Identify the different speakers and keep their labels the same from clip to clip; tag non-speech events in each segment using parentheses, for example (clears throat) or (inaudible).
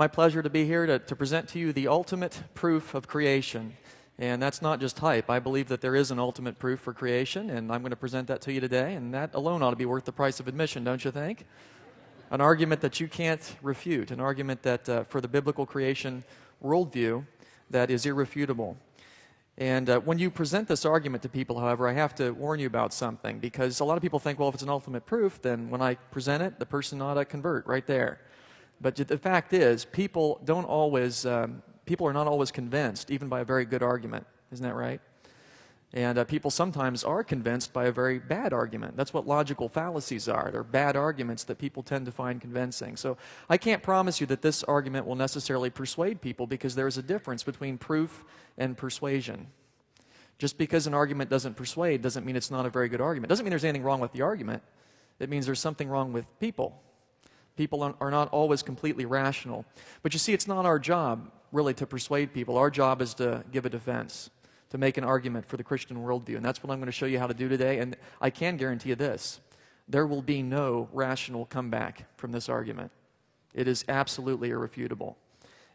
Speaker 1: my pleasure to be here to, to present to you the ultimate proof of creation. And that's not just hype. I believe that there is an ultimate proof for creation, and I'm going to present that to you today, and that alone ought to be worth the price of admission, don't you think? An argument that you can't refute, an argument that uh, for the biblical creation worldview that is irrefutable. And uh, when you present this argument to people, however, I have to warn you about something because a lot of people think, well, if it's an ultimate proof, then when I present it, the person ought to convert right there. But the fact is, people don't always, um, people are not always convinced, even by a very good argument. Isn't that right? And uh, people sometimes are convinced by a very bad argument. That's what logical fallacies are. They're bad arguments that people tend to find convincing. So I can't promise you that this argument will necessarily persuade people because there is a difference between proof and persuasion. Just because an argument doesn't persuade doesn't mean it's not a very good argument. Doesn't mean there's anything wrong with the argument. It means there's something wrong with people. People are not always completely rational. But you see, it's not our job, really, to persuade people. Our job is to give a defense, to make an argument for the Christian worldview. And that's what I'm going to show you how to do today. And I can guarantee you this there will be no rational comeback from this argument. It is absolutely irrefutable.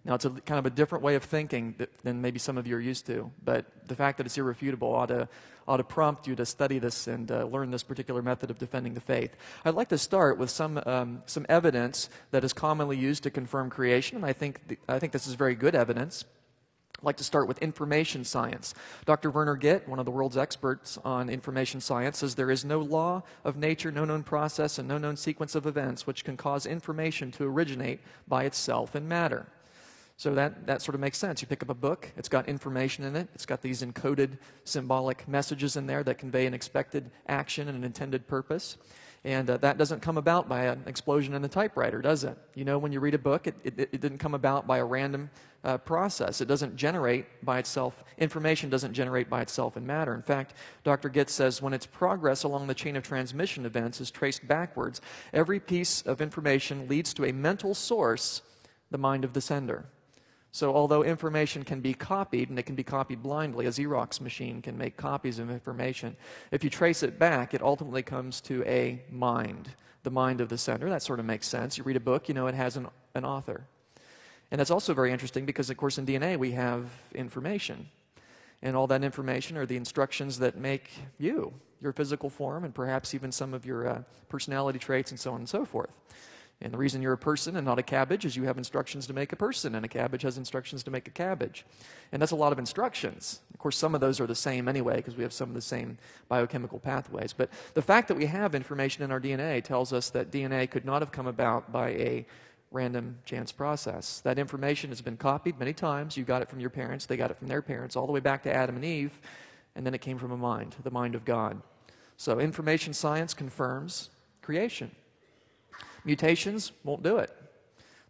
Speaker 1: Now, it's a kind of a different way of thinking than maybe some of you are used to, but the fact that it's irrefutable ought to, ought to prompt you to study this and uh, learn this particular method of defending the faith. I'd like to start with some, um, some evidence that is commonly used to confirm creation, and I think, I think this is very good evidence. I'd like to start with information science. Dr. Werner Gitt, one of the world's experts on information science, says there is no law of nature, no known process, and no known sequence of events which can cause information to originate by itself in matter. So that, that sort of makes sense. You pick up a book, it's got information in it, it's got these encoded symbolic messages in there that convey an expected action and an intended purpose. And uh, that doesn't come about by an explosion in a typewriter, does it? You know, when you read a book, it, it, it didn't come about by a random uh, process. It doesn't generate by itself, information doesn't generate by itself in matter. In fact, Dr. Gitt says when its progress along the chain of transmission events is traced backwards, every piece of information leads to a mental source, the mind of the sender. So, although information can be copied, and it can be copied blindly, a Xerox machine can make copies of information, if you trace it back, it ultimately comes to a mind, the mind of the sender. That sort of makes sense. You read a book, you know it has an, an author. And that's also very interesting because, of course, in DNA we have information. And all that information are the instructions that make you, your physical form, and perhaps even some of your uh, personality traits and so on and so forth. And the reason you're a person and not a cabbage is you have instructions to make a person, and a cabbage has instructions to make a cabbage. And that's a lot of instructions. Of course, some of those are the same anyway, because we have some of the same biochemical pathways. But the fact that we have information in our DNA tells us that DNA could not have come about by a random chance process. That information has been copied many times. You got it from your parents, they got it from their parents, all the way back to Adam and Eve, and then it came from a mind, the mind of God. So, information science confirms creation. Mutations won't do it.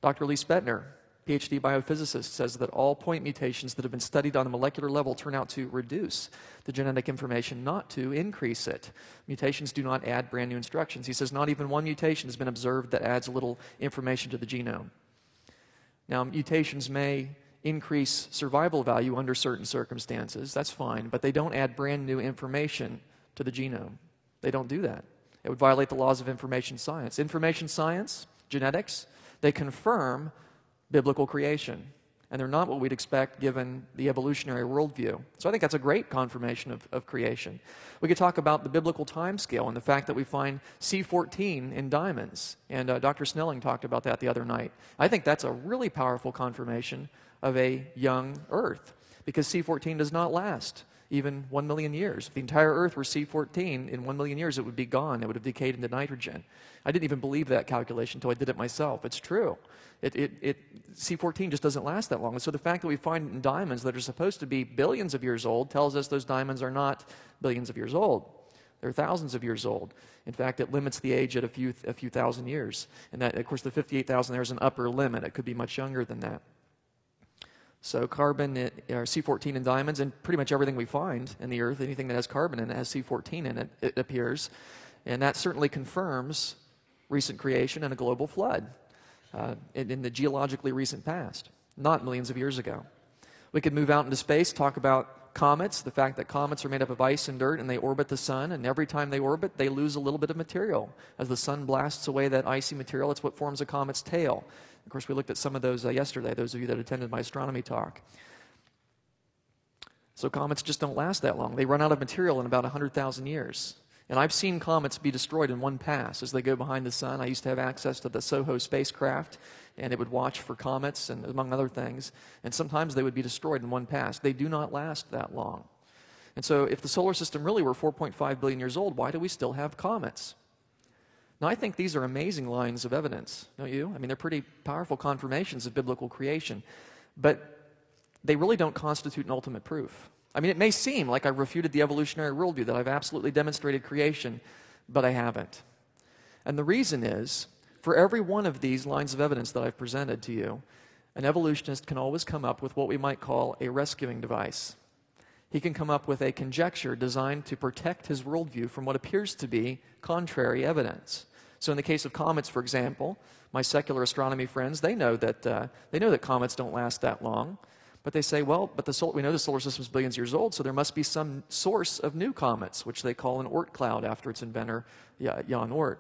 Speaker 1: Dr. Lee Spetner, PhD biophysicist, says that all point mutations that have been studied on a molecular level turn out to reduce the genetic information, not to increase it. Mutations do not add brand new instructions. He says not even one mutation has been observed that adds a little information to the genome. Now, mutations may increase survival value under certain circumstances. That's fine, but they don't add brand new information to the genome. They don't do that. It would violate the laws of information science. Information science, genetics, they confirm biblical creation. And they're not what we'd expect given the evolutionary worldview. So I think that's a great confirmation of, of creation. We could talk about the biblical time scale and the fact that we find C14 in diamonds. And uh, Dr. Snelling talked about that the other night. I think that's a really powerful confirmation of a young Earth because C14 does not last even 1 million years. If the entire Earth were C14, in 1 million years it would be gone. It would have decayed into nitrogen. I didn't even believe that calculation until I did it myself. It's true. It, it, it, C14 just doesn't last that long. And so the fact that we find in diamonds that are supposed to be billions of years old tells us those diamonds are not billions of years old. They're thousands of years old. In fact, it limits the age at a few, a few thousand years. And that, of course, the 58,000 there is an upper limit. It could be much younger than that. So carbon, or C14 in diamonds, and pretty much everything we find in the earth, anything that has carbon in it has C14 in it, it appears. And that certainly confirms recent creation and a global flood uh, in, in, the geologically recent past, not millions of years ago. We could move out into space, talk about comets, the fact that comets are made up of ice and dirt and they orbit the sun, and every time they orbit, they lose a little bit of material. As the sun blasts away that icy material, it's what forms a comet's tail. Of course, we looked at some of those uh, yesterday, those of you that attended my astronomy talk. So comets just don't last that long. They run out of material in about 100,000 years. And I've seen comets be destroyed in one pass as they go behind the sun. I used to have access to the SOHO spacecraft, and it would watch for comets and among other things. And sometimes they would be destroyed in one pass. They do not last that long. And so, if the solar system really were 4.5 billion years old, why do we still have comets? Now, I think these are amazing lines of evidence, don't you? I mean, they're pretty powerful confirmations of biblical creation, but they really don't constitute an ultimate proof. I mean, it may seem like I've refuted the evolutionary worldview, that I've absolutely demonstrated creation, but I haven't. And the reason is for every one of these lines of evidence that I've presented to you, an evolutionist can always come up with what we might call a rescuing device. He can come up with a conjecture designed to protect his worldview from what appears to be contrary evidence. So, in the case of comets, for example, my secular astronomy friends, they know that, uh, they know that comets don't last that long. But they say, well, but the sol- we know the solar system is billions of years old, so there must be some source of new comets, which they call an Oort cloud after its inventor, Jan Oort.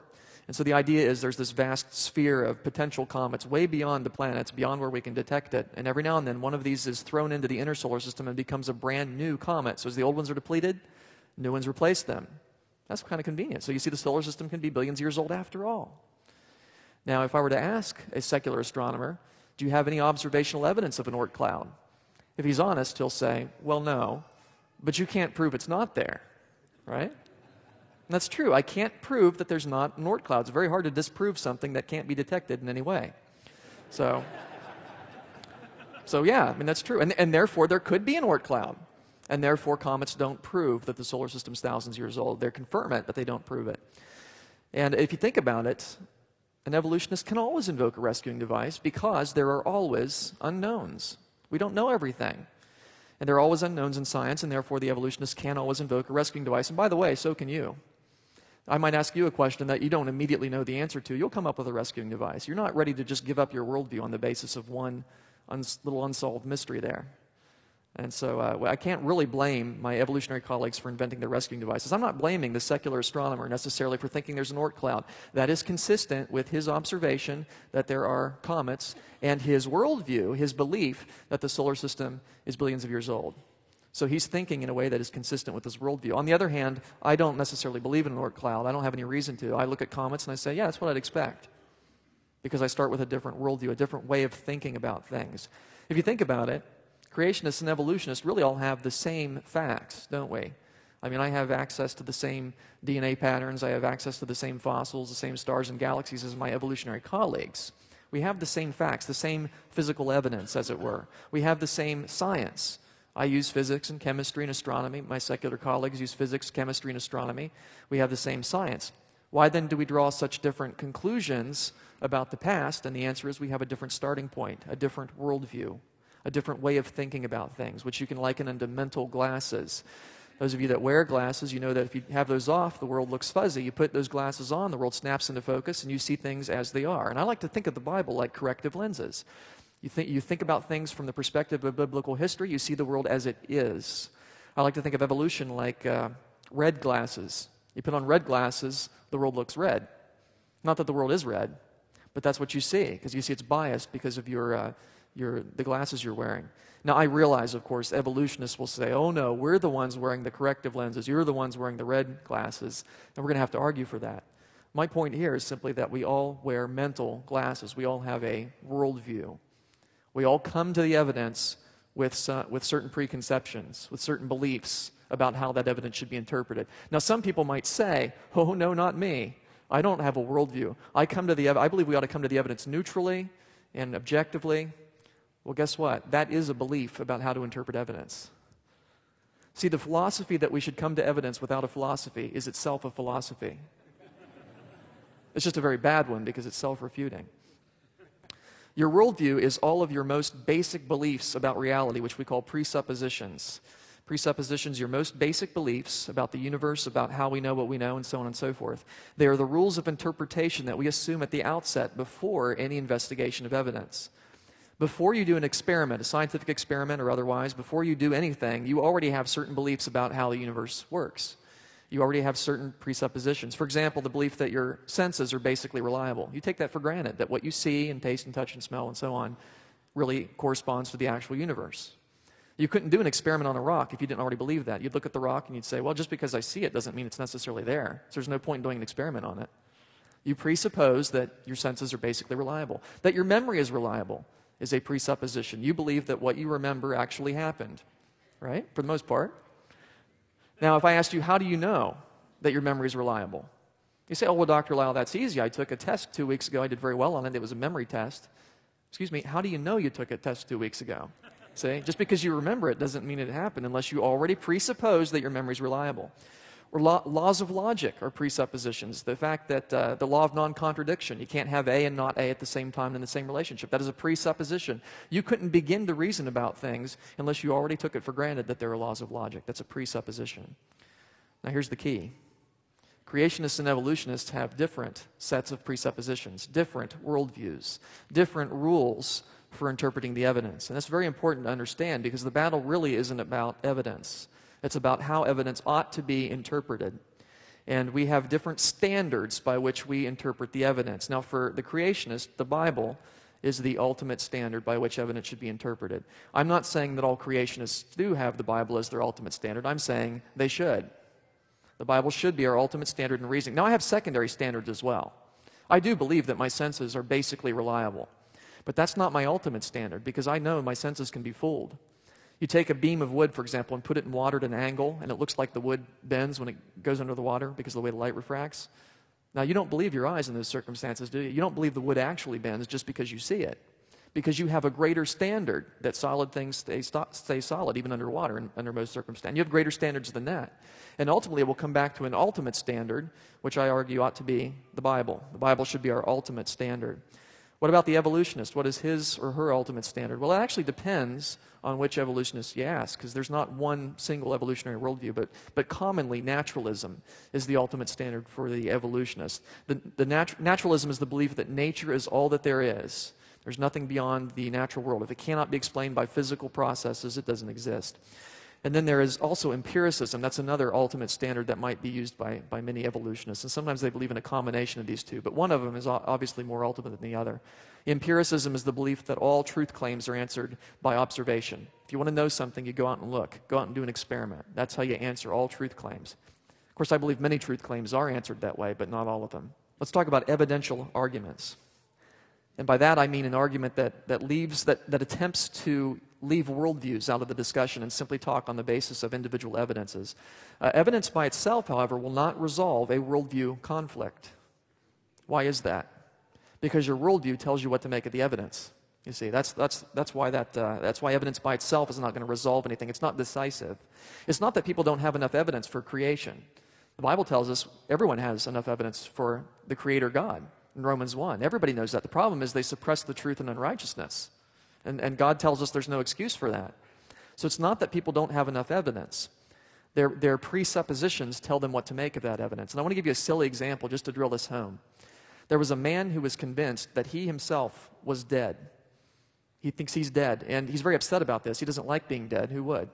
Speaker 1: And so the idea is there's this vast sphere of potential comets way beyond the planets, beyond where we can detect it. And every now and then, one of these is thrown into the inner solar system and becomes a brand new comet. So as the old ones are depleted, new ones replace them. That's kind of convenient. So you see, the solar system can be billions of years old after all. Now, if I were to ask a secular astronomer, do you have any observational evidence of an Oort cloud? If he's honest, he'll say, Well, no, but you can't prove it's not there, right? And that's true. I can't prove that there's not an Oort cloud. It's very hard to disprove something that can't be detected in any way. So, so yeah, I mean, that's true. And, and therefore, there could be an Oort cloud. And therefore, comets don't prove that the solar system's thousands of years old. They confirm it, but they don't prove it. And if you think about it, an evolutionist can always invoke a rescuing device because there are always unknowns. We don't know everything. And there are always unknowns in science, and therefore the evolutionist can always invoke a rescuing device. And by the way, so can you. I might ask you a question that you don't immediately know the answer to. You'll come up with a rescuing device. You're not ready to just give up your worldview on the basis of one uns- little unsolved mystery there. And so uh, I can't really blame my evolutionary colleagues for inventing the rescuing devices. I'm not blaming the secular astronomer necessarily for thinking there's an Oort cloud. That is consistent with his observation that there are comets and his worldview, his belief that the solar system is billions of years old. So he's thinking in a way that is consistent with his worldview. On the other hand, I don't necessarily believe in an Oort cloud. I don't have any reason to. I look at comets and I say, yeah, that's what I'd expect. Because I start with a different worldview, a different way of thinking about things. If you think about it, creationists and evolutionists really all have the same facts, don't we? I mean, I have access to the same DNA patterns, I have access to the same fossils, the same stars and galaxies as my evolutionary colleagues. We have the same facts, the same physical evidence, as it were. We have the same science. I use physics and chemistry and astronomy. My secular colleagues use physics, chemistry, and astronomy. We have the same science. Why then do we draw such different conclusions about the past? And the answer is we have a different starting point, a different worldview a different way of thinking about things, which you can liken into mental glasses. Those of you that wear glasses, you know that if you have those off, the world looks fuzzy. You put those glasses on, the world snaps into focus, and you see things as they are. And I like to think of the Bible like corrective lenses. You think, you think about things from the perspective of biblical history, you see the world as it is. I like to think of evolution like uh, red glasses. You put on red glasses, the world looks red. Not that the world is red, but that's what you see, because you see it's biased because of your. Uh, your, the glasses you're wearing. Now, I realize, of course, evolutionists will say, oh no, we're the ones wearing the corrective lenses, you're the ones wearing the red glasses, and we're going to have to argue for that. My point here is simply that we all wear mental glasses, we all have a worldview. We all come to the evidence with, uh, with certain preconceptions, with certain beliefs about how that evidence should be interpreted. Now, some people might say, oh no, not me. I don't have a worldview. I, come to the, I believe we ought to come to the evidence neutrally and objectively well, guess what? That is a belief about how to interpret evidence. See, the philosophy that we should come to evidence without a philosophy is itself a philosophy. It's just a very bad one because it's self refuting. Your worldview is all of your most basic beliefs about reality, which we call presuppositions. Presuppositions, your most basic beliefs about the universe, about how we know what we know, and so on and so forth. They are the rules of interpretation that we assume at the outset before any investigation of evidence. Before you do an experiment, a scientific experiment or otherwise, before you do anything, you already have certain beliefs about how the universe works. You already have certain presuppositions. For example, the belief that your senses are basically reliable. You take that for granted, that what you see and taste and touch and smell and so on really corresponds to the actual universe. You couldn't do an experiment on a rock if you didn't already believe that. You'd look at the rock and you'd say, well, just because I see it doesn't mean it's necessarily there. So there's no point in doing an experiment on it. You presuppose that your senses are basically reliable, that your memory is reliable is a presupposition. You believe that what you remember actually happened, right? For the most part. Now, if I asked you, how do you know that your memory is reliable? You say, oh, well, Dr. Lisle, that's easy. I took a test two weeks ago. I did very well on it. It was a memory test. Excuse me, how do you know you took a test two weeks ago? See, just because you remember it doesn't mean it happened unless you already presuppose that your memory is reliable. Or law, laws of logic are presuppositions. The fact that uh, the law of non contradiction, you can't have A and not A at the same time in the same relationship. That is a presupposition. You couldn't begin to reason about things unless you already took it for granted that there are laws of logic. That's a presupposition. Now, here's the key creationists and evolutionists have different sets of presuppositions, different worldviews, different rules for interpreting the evidence. And that's very important to understand because the battle really isn't about evidence, it's about how evidence ought to be interpreted. And we have different standards by which we interpret the evidence. Now, for the creationist, the Bible is the ultimate standard by which evidence should be interpreted. I'm not saying that all creationists do have the Bible as their ultimate standard, I'm saying they should. The Bible should be our ultimate standard in reasoning. Now, I have secondary standards as well. I do believe that my senses are basically reliable. But that's not my ultimate standard because I know my senses can be fooled. You take a beam of wood, for example, and put it in water at an angle, and it looks like the wood bends when it goes under the water because of the way the light refracts. Now, you don't believe your eyes in those circumstances, do you? You don't believe the wood actually bends just because you see it. Because you have a greater standard that solid things stay, stay solid even underwater and under most circumstances. You have greater standards than that. And ultimately, we'll come back to an ultimate standard, which I argue ought to be the Bible. The Bible should be our ultimate standard. What about the evolutionist? What is his or her ultimate standard? Well, it actually depends on which evolutionists you ask, because there's not one single evolutionary worldview, but, but commonly naturalism is the ultimate standard for the evolutionist. The, the nat- naturalism is the belief that nature is all that there is. There's nothing beyond the natural world. If it cannot be explained by physical processes, it doesn't exist. And then there is also empiricism. That's another ultimate standard that might be used by, by many evolutionists. And sometimes they believe in a combination of these two, but one of them is obviously more ultimate than the other. Empiricism is the belief that all truth claims are answered by observation. If you want to know something, you go out and look, go out and do an experiment. That's how you answer all truth claims. Of course, I believe many truth claims are answered that way, but not all of them. Let's talk about evidential arguments. And by that I mean an argument that, that leaves, that, that attempts to leave worldviews out of the discussion and simply talk on the basis of individual evidences. Uh, evidence by itself, however, will not resolve a worldview conflict. Why is that? Because your worldview tells you what to make of the evidence. You see, that's, that's, that's, why that, uh, that's why evidence by itself is not going to resolve anything. It's not decisive. It's not that people don't have enough evidence for creation. The Bible tells us everyone has enough evidence for the Creator God in Romans 1. Everybody knows that. The problem is they suppress the truth in unrighteousness. And, and God tells us there's no excuse for that. So it's not that people don't have enough evidence. Their, their presuppositions tell them what to make of that evidence. And I want to give you a silly example just to drill this home. There was a man who was convinced that he himself was dead. He thinks he's dead, and he's very upset about this. He doesn't like being dead. Who would?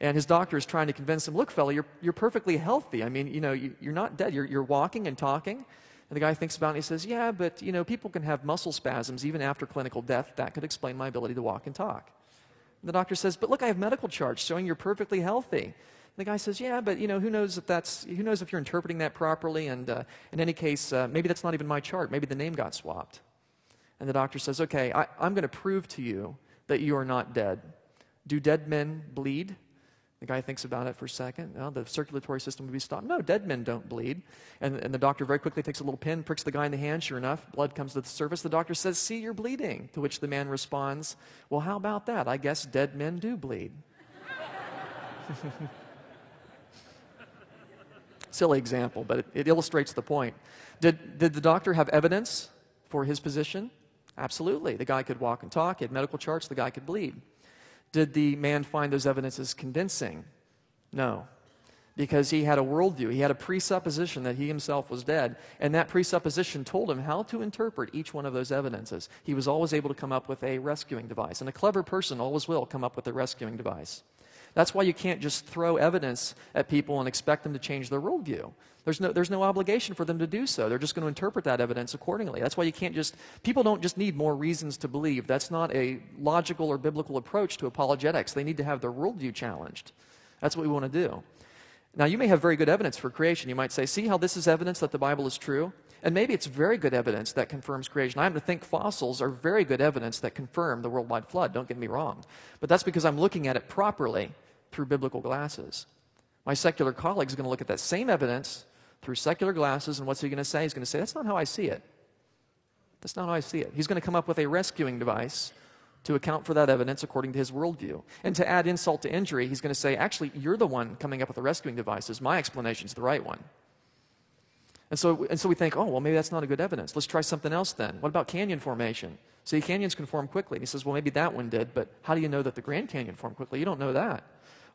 Speaker 1: And his doctor is trying to convince him, look, fella, you're, you're perfectly healthy. I mean, you know, you, are not dead. You're, you're walking and talking. And the guy thinks about it and he says, Yeah, but you know, people can have muscle spasms even after clinical death. That could explain my ability to walk and talk. And the doctor says, But look, I have medical charts showing you're perfectly healthy. The guy says, Yeah, but you know, who knows if that's who knows if you're interpreting that properly? And uh, in any case, uh, maybe that's not even my chart. Maybe the name got swapped. And the doctor says, Okay, I, I'm going to prove to you that you are not dead. Do dead men bleed? The guy thinks about it for a second. Well, the circulatory system would be stopped. No, dead men don't bleed. And, and the doctor very quickly takes a little pin, pricks the guy in the hand. Sure enough, blood comes to the surface. The doctor says, See, you're bleeding. To which the man responds, Well, how about that? I guess dead men do bleed. (laughs) Silly example, but it, it illustrates the point. Did, did the doctor have evidence for his position? Absolutely. The guy could walk and talk, he had medical charts, the guy could bleed. Did the man find those evidences convincing? No. because he had a worldview. He had a presupposition that he himself was dead. And that presupposition told him how to interpret each one of those evidences. He was always able to come up with a rescuing device. And a clever person always will come up with a rescuing device. That's why you can't just throw evidence at people and expect them to change their worldview. There's no, there's no obligation for them to do so. They're just going to interpret that evidence accordingly. That's why you can't just, people don't just need more reasons to believe. That's not a logical or biblical approach to apologetics. They need to have their worldview challenged. That's what we want to do. Now, you may have very good evidence for creation. You might say, see how this is evidence that the Bible is true? And maybe it's very good evidence that confirms creation. I happen to think fossils are very good evidence that confirm the worldwide flood, don't get me wrong. But that's because I'm looking at it properly through biblical glasses. My secular colleague is going to look at that same evidence through secular glasses, and what's he going to say? He's going to say, That's not how I see it. That's not how I see it. He's going to come up with a rescuing device to account for that evidence according to his worldview. And to add insult to injury, he's going to say, actually, you're the one coming up with the rescuing devices. My explanation is the right one. And so, and so we think, oh, well, maybe that's not a good evidence. Let's try something else then. What about canyon formation? See, canyons can form quickly. And he says, well, maybe that one did, but how do you know that the Grand Canyon formed quickly? You don't know that.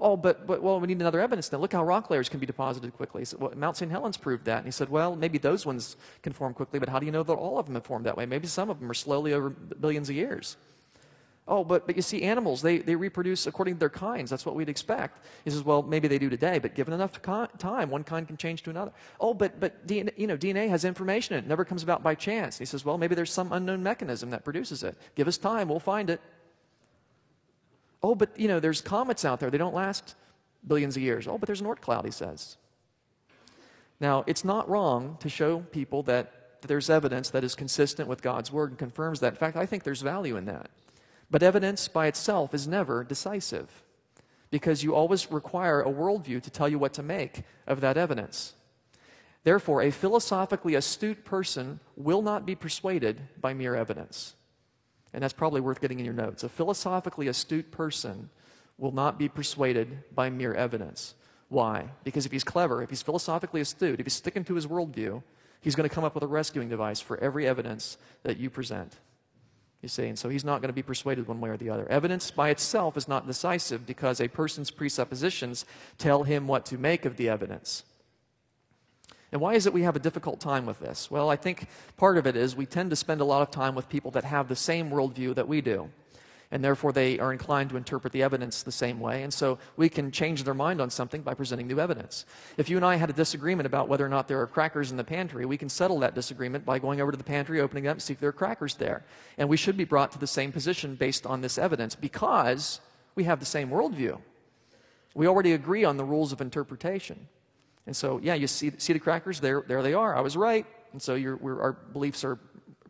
Speaker 1: Oh, but, but well, we need another evidence then. Look how rock layers can be deposited quickly. Said, well, Mount St. Helens proved that. And he said, well, maybe those ones can form quickly, but how do you know that all of them have formed that way? Maybe some of them are slowly over billions of years. Oh, but, but you see, animals, they, they reproduce according to their kinds. That's what we'd expect. He says, well, maybe they do today, but given enough time, one kind can change to another. Oh, but, but DNA, you know, DNA has information in it. it never comes about by chance. He says, well, maybe there's some unknown mechanism that produces it. Give us time, we'll find it. Oh, but, you know, there's comets out there. They don't last billions of years. Oh, but there's an Oort cloud, he says. Now, it's not wrong to show people that there's evidence that is consistent with God's word and confirms that. In fact, I think there's value in that. But evidence by itself is never decisive because you always require a worldview to tell you what to make of that evidence. Therefore, a philosophically astute person will not be persuaded by mere evidence. And that's probably worth getting in your notes. A philosophically astute person will not be persuaded by mere evidence. Why? Because if he's clever, if he's philosophically astute, if he's sticking to his worldview, he's going to come up with a rescuing device for every evidence that you present. You see, and so he's not going to be persuaded one way or the other. Evidence by itself is not decisive because a person's presuppositions tell him what to make of the evidence. And why is it we have a difficult time with this? Well, I think part of it is we tend to spend a lot of time with people that have the same worldview that we do and therefore they are inclined to interpret the evidence the same way. And so we can change their mind on something by presenting new evidence. If you and I had a disagreement about whether or not there are crackers in the pantry, we can settle that disagreement by going over to the pantry, opening it up, and see if there are crackers there. And we should be brought to the same position based on this evidence because we have the same worldview. We already agree on the rules of interpretation. And so, yeah, you see, see the crackers, there, there they are. I was right. And so our beliefs are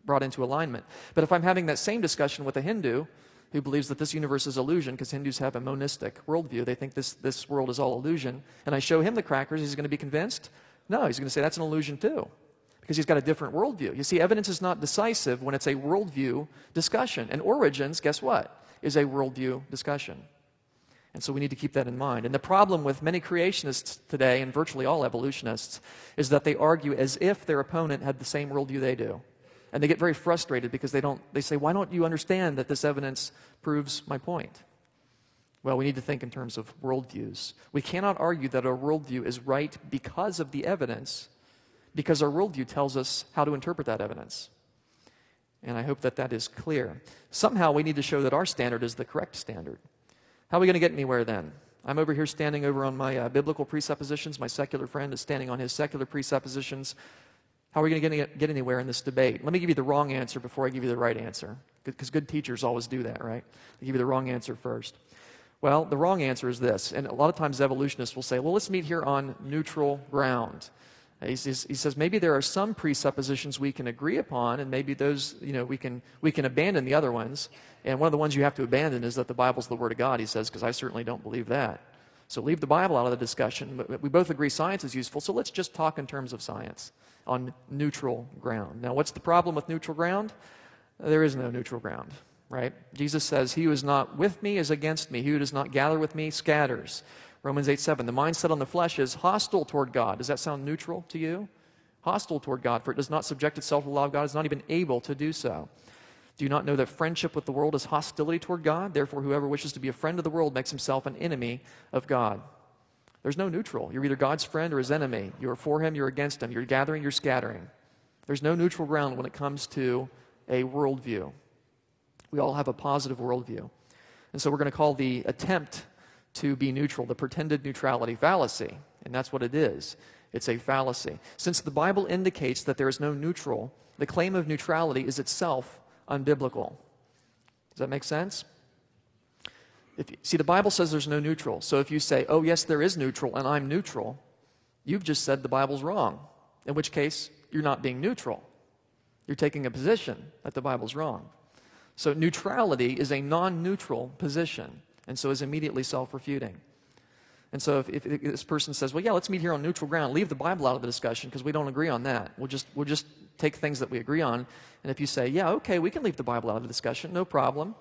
Speaker 1: brought into alignment. But if I'm having that same discussion with a Hindu, who believes that this universe is illusion because Hindus have a monistic worldview. They think this, this world is all illusion. And I show him the crackers, he's going to be convinced? No, he's going to say that's an illusion too because he's got a different worldview. You see, evidence is not decisive when it's a worldview discussion. And origins, guess what, is a worldview discussion. And so we need to keep that in mind. And the problem with many creationists today, and virtually all evolutionists, is that they argue as if their opponent had the same worldview they do. And they get very frustrated because they don't they say, "Why don't you understand that this evidence proves my point?" Well, we need to think in terms of worldviews. We cannot argue that our worldview is right because of the evidence, because our worldview tells us how to interpret that evidence. And I hope that that is clear. Somehow we need to show that our standard is the correct standard. How are we going to get anywhere then? I'm over here standing over on my uh, biblical presuppositions. My secular friend is standing on his secular presuppositions. How are we going to get anywhere in this debate? Let me give you the wrong answer before I give you the right answer, because good teachers always do that, right? They give you the wrong answer first. Well, the wrong answer is this, and a lot of times evolutionists will say, well, let's meet here on neutral ground. He says, he says, maybe there are some presuppositions we can agree upon, and maybe those, you know, we can, we can abandon the other ones. And one of the ones you have to abandon is that the Bible's the Word of God, he says, because I certainly don't believe that. So leave the Bible out of the discussion. We both agree science is useful, so let's just talk in terms of science on neutral ground. Now, what's the problem with neutral ground? There is no neutral ground, right? Jesus says, He who is not with me is against me. He who does not gather with me scatters. Romans 8 7. The mind set on the flesh is hostile toward God. Does that sound neutral to you? Hostile toward God, for it does not subject itself to the law of God, is not even able to do so. Do you not know that friendship with the world is hostility toward God? Therefore, whoever wishes to be a friend of the world makes himself an enemy of God. There's no neutral. You're either God's friend or his enemy. You're for him, you're against him. You're gathering, you're scattering. There's no neutral ground when it comes to a worldview. We all have a positive worldview. And so we're going to call the attempt to be neutral the pretended neutrality fallacy. And that's what it is. It's a fallacy. Since the Bible indicates that there is no neutral, the claim of neutrality is itself unbiblical. Does that make sense? If you, see, the Bible says there's no neutral. So if you say, oh, yes, there is neutral, and I'm neutral, you've just said the Bible's wrong. In which case, you're not being neutral. You're taking a position that the Bible's wrong. So neutrality is a non neutral position, and so is immediately self refuting. And so if, if, this person says, well, yeah, let's meet here on neutral ground, leave the Bible out of the discussion because we don't agree on that. We'll just, we'll just take things that we agree on. And if you say, yeah, okay, we can leave the Bible out of the discussion, no problem.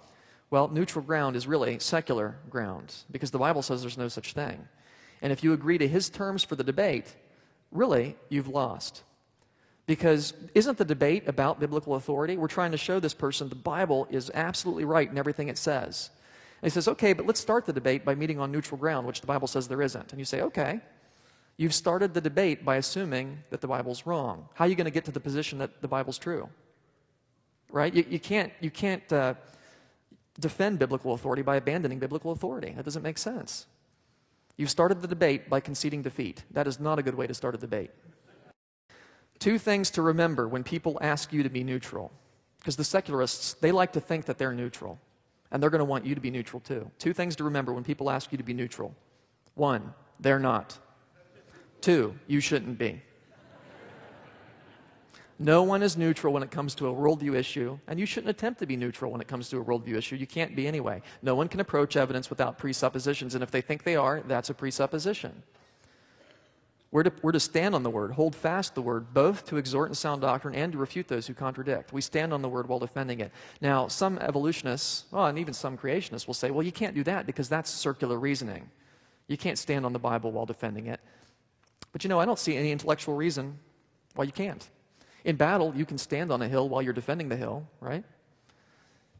Speaker 1: Well, neutral ground is really secular ground because the Bible says there's no such thing. And if you agree to his terms for the debate, really, you've lost. Because isn't the debate about biblical authority? We're trying to show this person the Bible is absolutely right in everything it says. And he says, okay, but let's start the debate by meeting on neutral ground, which the Bible says there isn't. And you say, okay, you've started the debate by assuming that the Bible's wrong. How are you going to get to the position that the Bible's true? Right? You, you can't, you can't uh, defend biblical authority by abandoning biblical authority. That doesn't make sense. You've started the debate by conceding defeat. That is not a good way to start a debate. Two things to remember when people ask you to be neutral. Because the secularists, they like to think that they're neutral. And they're going to want you to be neutral too. Two things to remember when people ask you to be neutral. One, they're not. Two, you shouldn't be. No one is neutral when it comes to a worldview issue, and you shouldn't attempt to be neutral when it comes to a worldview issue. You can't be anyway. No one can approach evidence without presuppositions, and if they think they are, that's a presupposition. We're to, we're to stand on the word, hold fast the word, both to exhort in sound doctrine and to refute those who contradict. We stand on the word while defending it. Now, some evolutionists, well, and even some creationists will say, well, you can't do that because that's circular reasoning. You can't stand on the Bible while defending it. But you know, I don't see any intellectual reason why you can't. In battle, you can stand on a hill while you're defending the hill, right?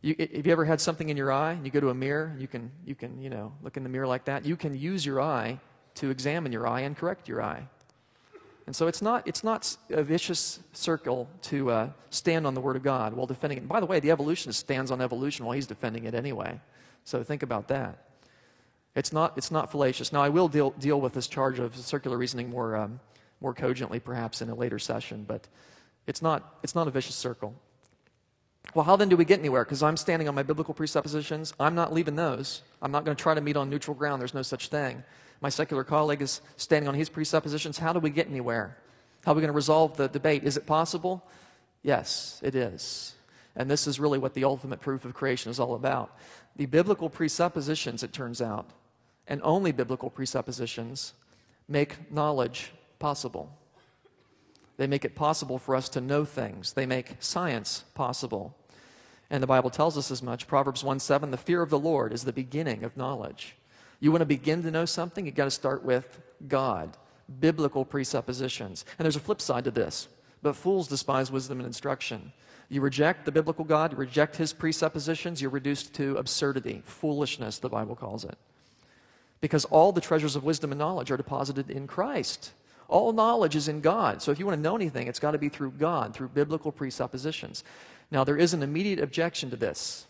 Speaker 1: You, have you ever had something in your eye and you go to a mirror, you can, you can, you know, look in the mirror like that? You can use your eye to examine your eye and correct your eye. And so it's not, it's not a vicious circle to uh, stand on the Word of God while defending it. And by the way, the evolutionist stands on evolution while he's defending it anyway. So think about that. It's not, it's not fallacious. Now, I will deal, deal with this charge of circular reasoning more, um, more cogently, perhaps, in a later session, but it's not, it's not a vicious circle. Well, how then do we get anywhere? Because I'm standing on my biblical presuppositions. I'm not leaving those. I'm not going to try to meet on neutral ground. There's no such thing. My secular colleague is standing on his presuppositions. How do we get anywhere? How are we going to resolve the debate? Is it possible? Yes, it is. And this is really what the ultimate proof of creation is all about. The biblical presuppositions, it turns out, and only biblical presuppositions, make knowledge possible. They make it possible for us to know things, they make science possible. And the Bible tells us as much. Proverbs 1 7, the fear of the Lord is the beginning of knowledge. You want to begin to know something, you've got to start with God, biblical presuppositions. And there's a flip side to this. But fools despise wisdom and instruction. You reject the biblical God, you reject his presuppositions, you're reduced to absurdity, foolishness, the Bible calls it. Because all the treasures of wisdom and knowledge are deposited in Christ. All knowledge is in God. So if you want to know anything, it's got to be through God, through biblical presuppositions. Now, there is an immediate objection to this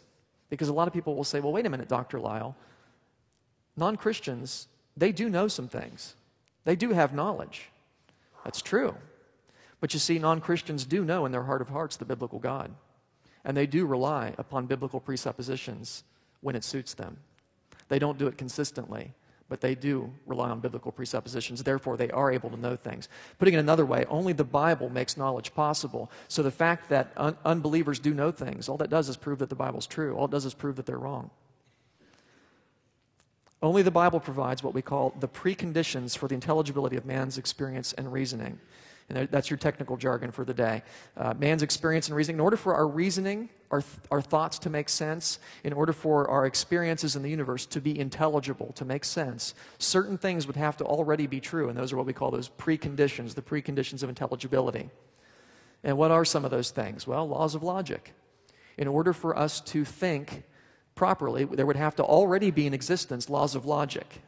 Speaker 1: because a lot of people will say, well, wait a minute, Dr. Lisle non Christians, they do know some things. They do have knowledge. That's true. But you see, non Christians do know in their heart of hearts the biblical God. And they do rely upon biblical presuppositions when it suits them. They don't do it consistently, but they do rely on biblical presuppositions. Therefore, they are able to know things. Putting it another way, only the Bible makes knowledge possible. So the fact that un- unbelievers do know things, all that does is prove that the Bible's true. All it does is prove that they're wrong. Only the Bible provides what we call the preconditions for the intelligibility of man's experience and reasoning. And that's your technical jargon for the day. Uh, man's experience and reasoning. In order for our reasoning, our, th- our thoughts to make sense, in order for our experiences in the universe to be intelligible, to make sense, certain things would have to already be true. And those are what we call those preconditions, the preconditions of intelligibility. And what are some of those things? Well, laws of logic. In order for us to think properly, there would have to already be in existence laws of logic.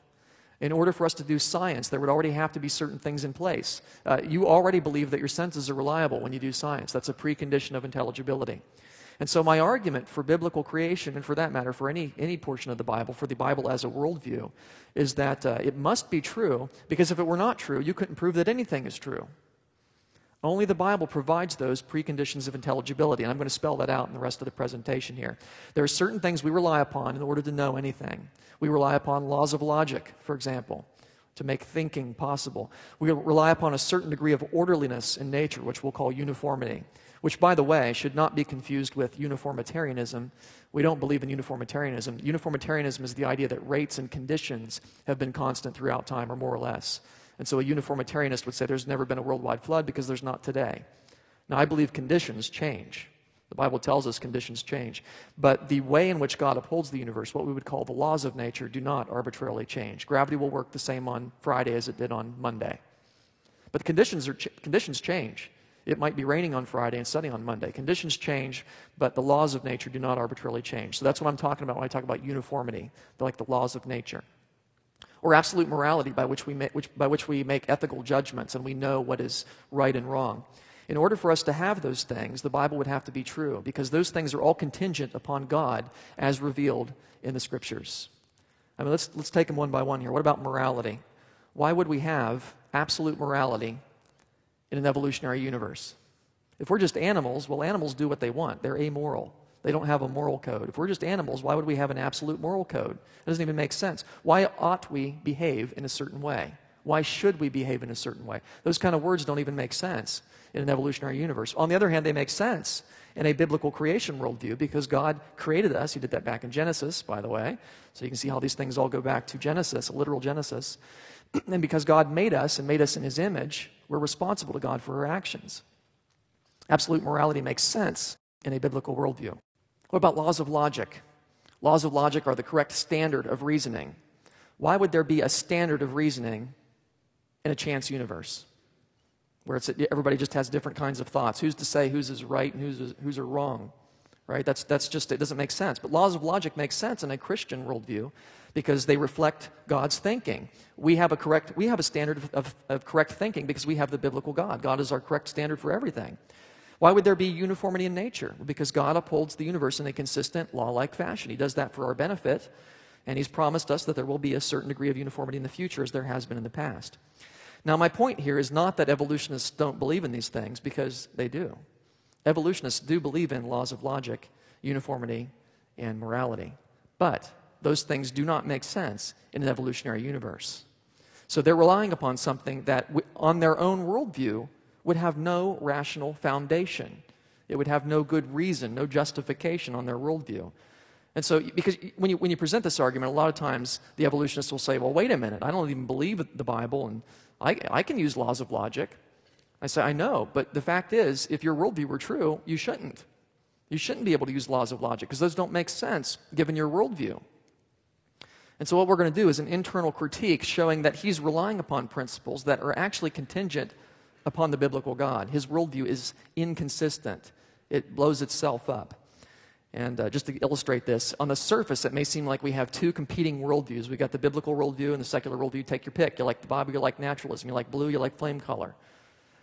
Speaker 1: In order for us to do science, there would already have to be certain things in place. Uh, you already believe that your senses are reliable when you do science. That's a precondition of intelligibility. And so, my argument for biblical creation, and for that matter, for any, any portion of the Bible, for the Bible as a worldview, is that uh, it must be true, because if it were not true, you couldn't prove that anything is true. Only the Bible provides those preconditions of intelligibility, and I'm going to spell that out in the rest of the presentation here. There are certain things we rely upon in order to know anything. We rely upon laws of logic, for example, to make thinking possible. We rely upon a certain degree of orderliness in nature, which we'll call uniformity, which, by the way, should not be confused with uniformitarianism. We don't believe in uniformitarianism. Uniformitarianism is the idea that rates and conditions have been constant throughout time, or more or less. And so a uniformitarianist would say there's never been a worldwide flood because there's not today. Now, I believe conditions change. The Bible tells us conditions change. But the way in which God upholds the universe, what we would call the laws of nature, do not arbitrarily change. Gravity will work the same on Friday as it did on Monday. But conditions, are conditions change. It might be raining on Friday and sunny on Monday. Conditions change, but the laws of nature do not arbitrarily change. So that's what I'm talking about when I talk about uniformity, like the laws of nature or absolute morality by which, we make, which, by which we make ethical judgments and we know what is right and wrong. In order for us to have those things, the Bible would have to be true because those things are all contingent upon God as revealed in the Scriptures. I mean, let's, let's take them one by one here. What about morality? Why would we have absolute morality in an evolutionary universe? If we're just animals, well, animals do what they want, they're amoral. They don't have a moral code. If we're just animals, why would we have an absolute moral code? It doesn't even make sense. Why ought we behave in a certain way? Why should we behave in a certain way? Those kind of words don't even make sense in an evolutionary universe. On the other hand, they make sense in a biblical creation worldview because God created us. He did that back in Genesis, by the way. So you can see how these things all go back to Genesis, a literal Genesis. (clears throat) and because God made us and made us in His image, we're responsible to God for our actions. Absolute morality makes sense in a biblical worldview. What about laws of logic? Laws of logic are the correct standard of reasoning. Why would there be a standard of reasoning in a chance universe where it's, everybody just has different kinds of thoughts? Who's to say whose is right and whose is, are wrong? Right? That's, that's just, it doesn't make sense. But laws of logic make sense in a Christian worldview because they reflect God's thinking. We have a correct, we have a standard of, of correct thinking because we have the biblical God. God is our correct standard for everything. Why would there be uniformity in nature? Because God upholds the universe in a consistent, law like fashion. He does that for our benefit, and He's promised us that there will be a certain degree of uniformity in the future, as there has been in the past. Now, my point here is not that evolutionists don't believe in these things, because they do. Evolutionists do believe in laws of logic, uniformity, and morality. But those things do not make sense in an evolutionary universe. So they're relying upon something that, on their own worldview, would have no rational foundation. It would have no good reason, no justification on their worldview. And so, because when you, when you present this argument, a lot of times the evolutionists will say, well, wait a minute, I don't even believe the Bible, and I, I can use laws of logic. I say, I know, but the fact is, if your worldview were true, you shouldn't. You shouldn't be able to use laws of logic because those don't make sense given your worldview. And so, what we're going to do is an internal critique showing that he's relying upon principles that are actually contingent upon the biblical God. His worldview is inconsistent, it blows itself up. And uh, just to illustrate this, on the surface, it may seem like we have two competing worldviews. We've got the biblical worldview and the secular worldview. Take your pick. You like the Bible, you like naturalism. You like blue, you like flame color.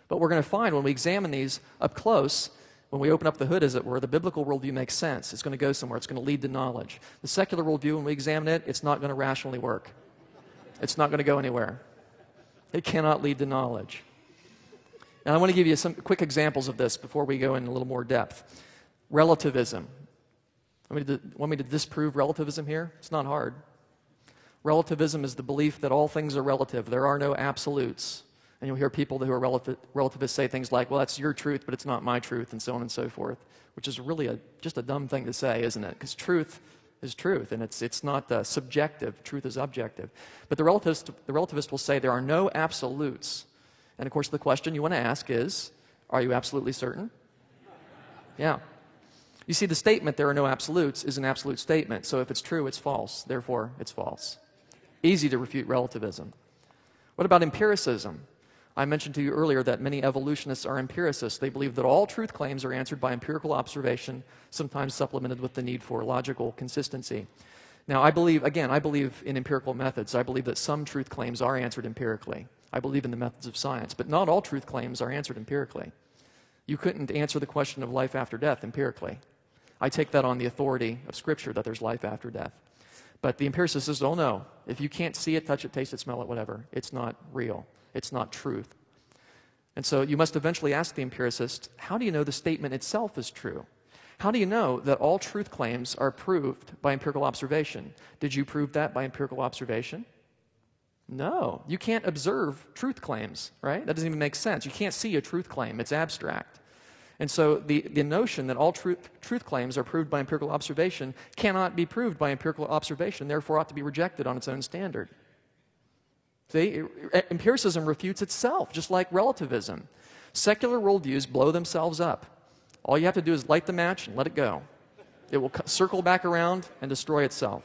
Speaker 1: But we're going to find when we examine these up close, when we open up the hood, as it were, the biblical worldview makes sense. It's going to go somewhere, it's going to lead to knowledge. The secular worldview, when we examine it, it's not going to rationally work, it's not going to go anywhere. It cannot lead to knowledge. And I want to give you some quick examples of this before we go in a little more depth. Relativism. Want me, to, want me to disprove relativism here? It's not hard. Relativism is the belief that all things are relative, there are no absolutes. And you'll hear people who are relativists say things like, well, that's your truth, but it's not my truth, and so on and so forth, which is really a, just a dumb thing to say, isn't it? Because truth is truth, and it's, it's not uh, subjective. Truth is objective. But the relativist, the relativist will say there are no absolutes. And of course, the question you want to ask is Are you absolutely certain? Yeah. You see, the statement, there are no absolutes, is an absolute statement. So if it's true, it's false. Therefore, it's false. Easy to refute relativism. What about empiricism? I mentioned to you earlier that many evolutionists are empiricists. They believe that all truth claims are answered by empirical observation, sometimes supplemented with the need for logical consistency. Now, I believe, again, I believe in empirical methods. I believe that some truth claims are answered empirically. I believe in the methods of science, but not all truth claims are answered empirically. You couldn't answer the question of life after death empirically. I take that on the authority of Scripture that there's life after death. But the empiricist says, oh no, if you can't see it, touch it, taste it, smell it, whatever, it's not real. It's not truth. And so you must eventually ask the empiricist, how do you know the statement itself is true? How do you know that all truth claims are proved by empirical observation? Did you prove that by empirical observation? No. You can't observe truth claims, right? That doesn't even make sense. You can't see a truth claim, it's abstract. And so the, the notion that all truth, truth claims are proved by empirical observation cannot be proved by empirical observation, therefore ought to be rejected on its own standard. See, empiricism refutes itself, just like relativism. Secular worldviews blow themselves up. All you have to do is light the match and let it go. It will circle back around and destroy itself.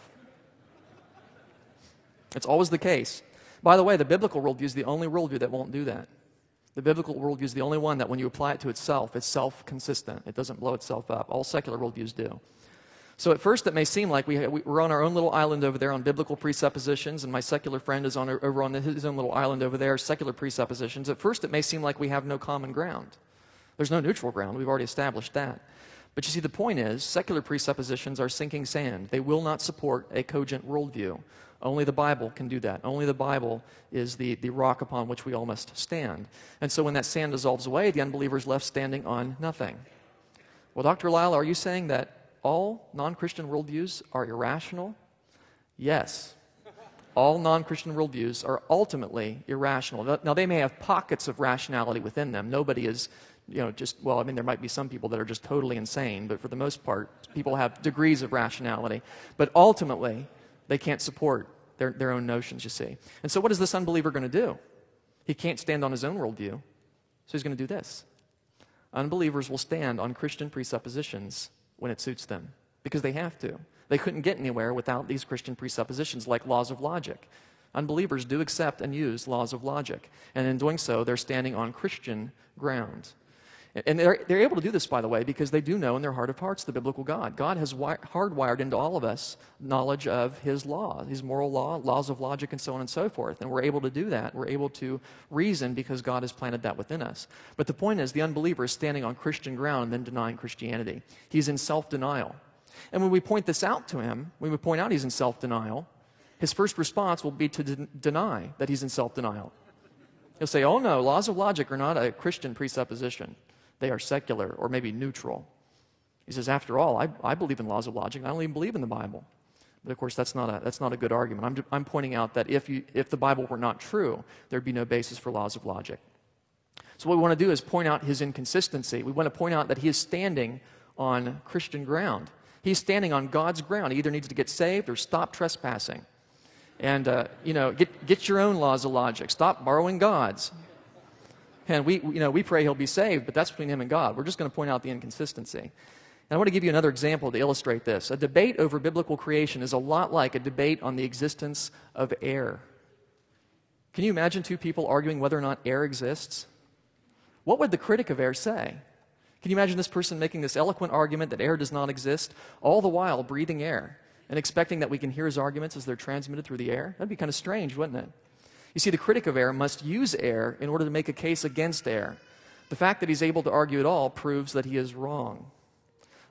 Speaker 1: It's always the case. By the way, the biblical worldview is the only worldview that won't do that. The biblical worldview is the only one that when you apply it to itself, it's self consistent. It doesn't blow itself up. All secular worldviews do. So at first, it may seem like we, we're on our own little island over there on biblical presuppositions, and my secular friend is on, over on his own little island over there, secular presuppositions. At first, it may seem like we have no common ground. There's no neutral ground. We've already established that. But you see, the point is, secular presuppositions are sinking sand. They will not support a cogent worldview. Only the Bible can do that. Only the Bible is the, the rock upon which we all must stand. And so when that sand dissolves away, the unbeliever is left standing on nothing. Well, Dr. Lisle, are you saying that all non Christian worldviews are irrational? Yes. All non Christian worldviews are ultimately irrational. Now, they may have pockets of rationality within them. Nobody is you know, just, well, I mean, there might be some people that are just totally insane, but for the most part, people have degrees of rationality. But ultimately, they can't support their, their own notions, you see. And so, what is this unbeliever going to do? He can't stand on his own worldview, so he's going to do this. Unbelievers will stand on Christian presuppositions when it suits them because they have to. They couldn't get anywhere without these Christian presuppositions like laws of logic. Unbelievers do accept and use laws of logic, and in doing so, they're standing on Christian ground. And they're, they're able to do this, by the way, because they do know in their heart of hearts the biblical God. God has wi- hardwired into all of us knowledge of His law, His moral law, laws of logic, and so on and so forth. And we're able to do that. We're able to reason because God has planted that within us. But the point is, the unbeliever is standing on Christian ground and then denying Christianity. He's in self denial. And when we point this out to him, when we point out he's in self denial, his first response will be to de- deny that he's in self denial. He'll say, Oh no, laws of logic are not a Christian presupposition they are secular or maybe neutral. He says, after all, I, I believe in laws of logic. I don't even believe in the Bible. But of course, that's not a, that's not a good argument. I'm, I'm pointing out that if, you, if the Bible were not true, there'd be no basis for laws of logic. So, what we want to do is point out his inconsistency. We want to point out that he is standing on Christian ground. He's standing on God's ground. He either needs to get saved or stop trespassing. And, uh, you know, get, get your own laws of logic. Stop borrowing God's. And we, you know, we pray he'll be saved, but that's between him and God. We're just going to point out the inconsistency. And I want to give you another example to illustrate this. A debate over biblical creation is a lot like a debate on the existence of air. Can you imagine two people arguing whether or not air exists? What would the critic of air say? Can you imagine this person making this eloquent argument that air does not exist, all the while breathing air and expecting that we can hear his arguments as they're transmitted through the air? That'd be kind of strange, wouldn't it? You see, the critic of air must use air in order to make a case against air. The fact that he's able to argue at all proves that he is wrong.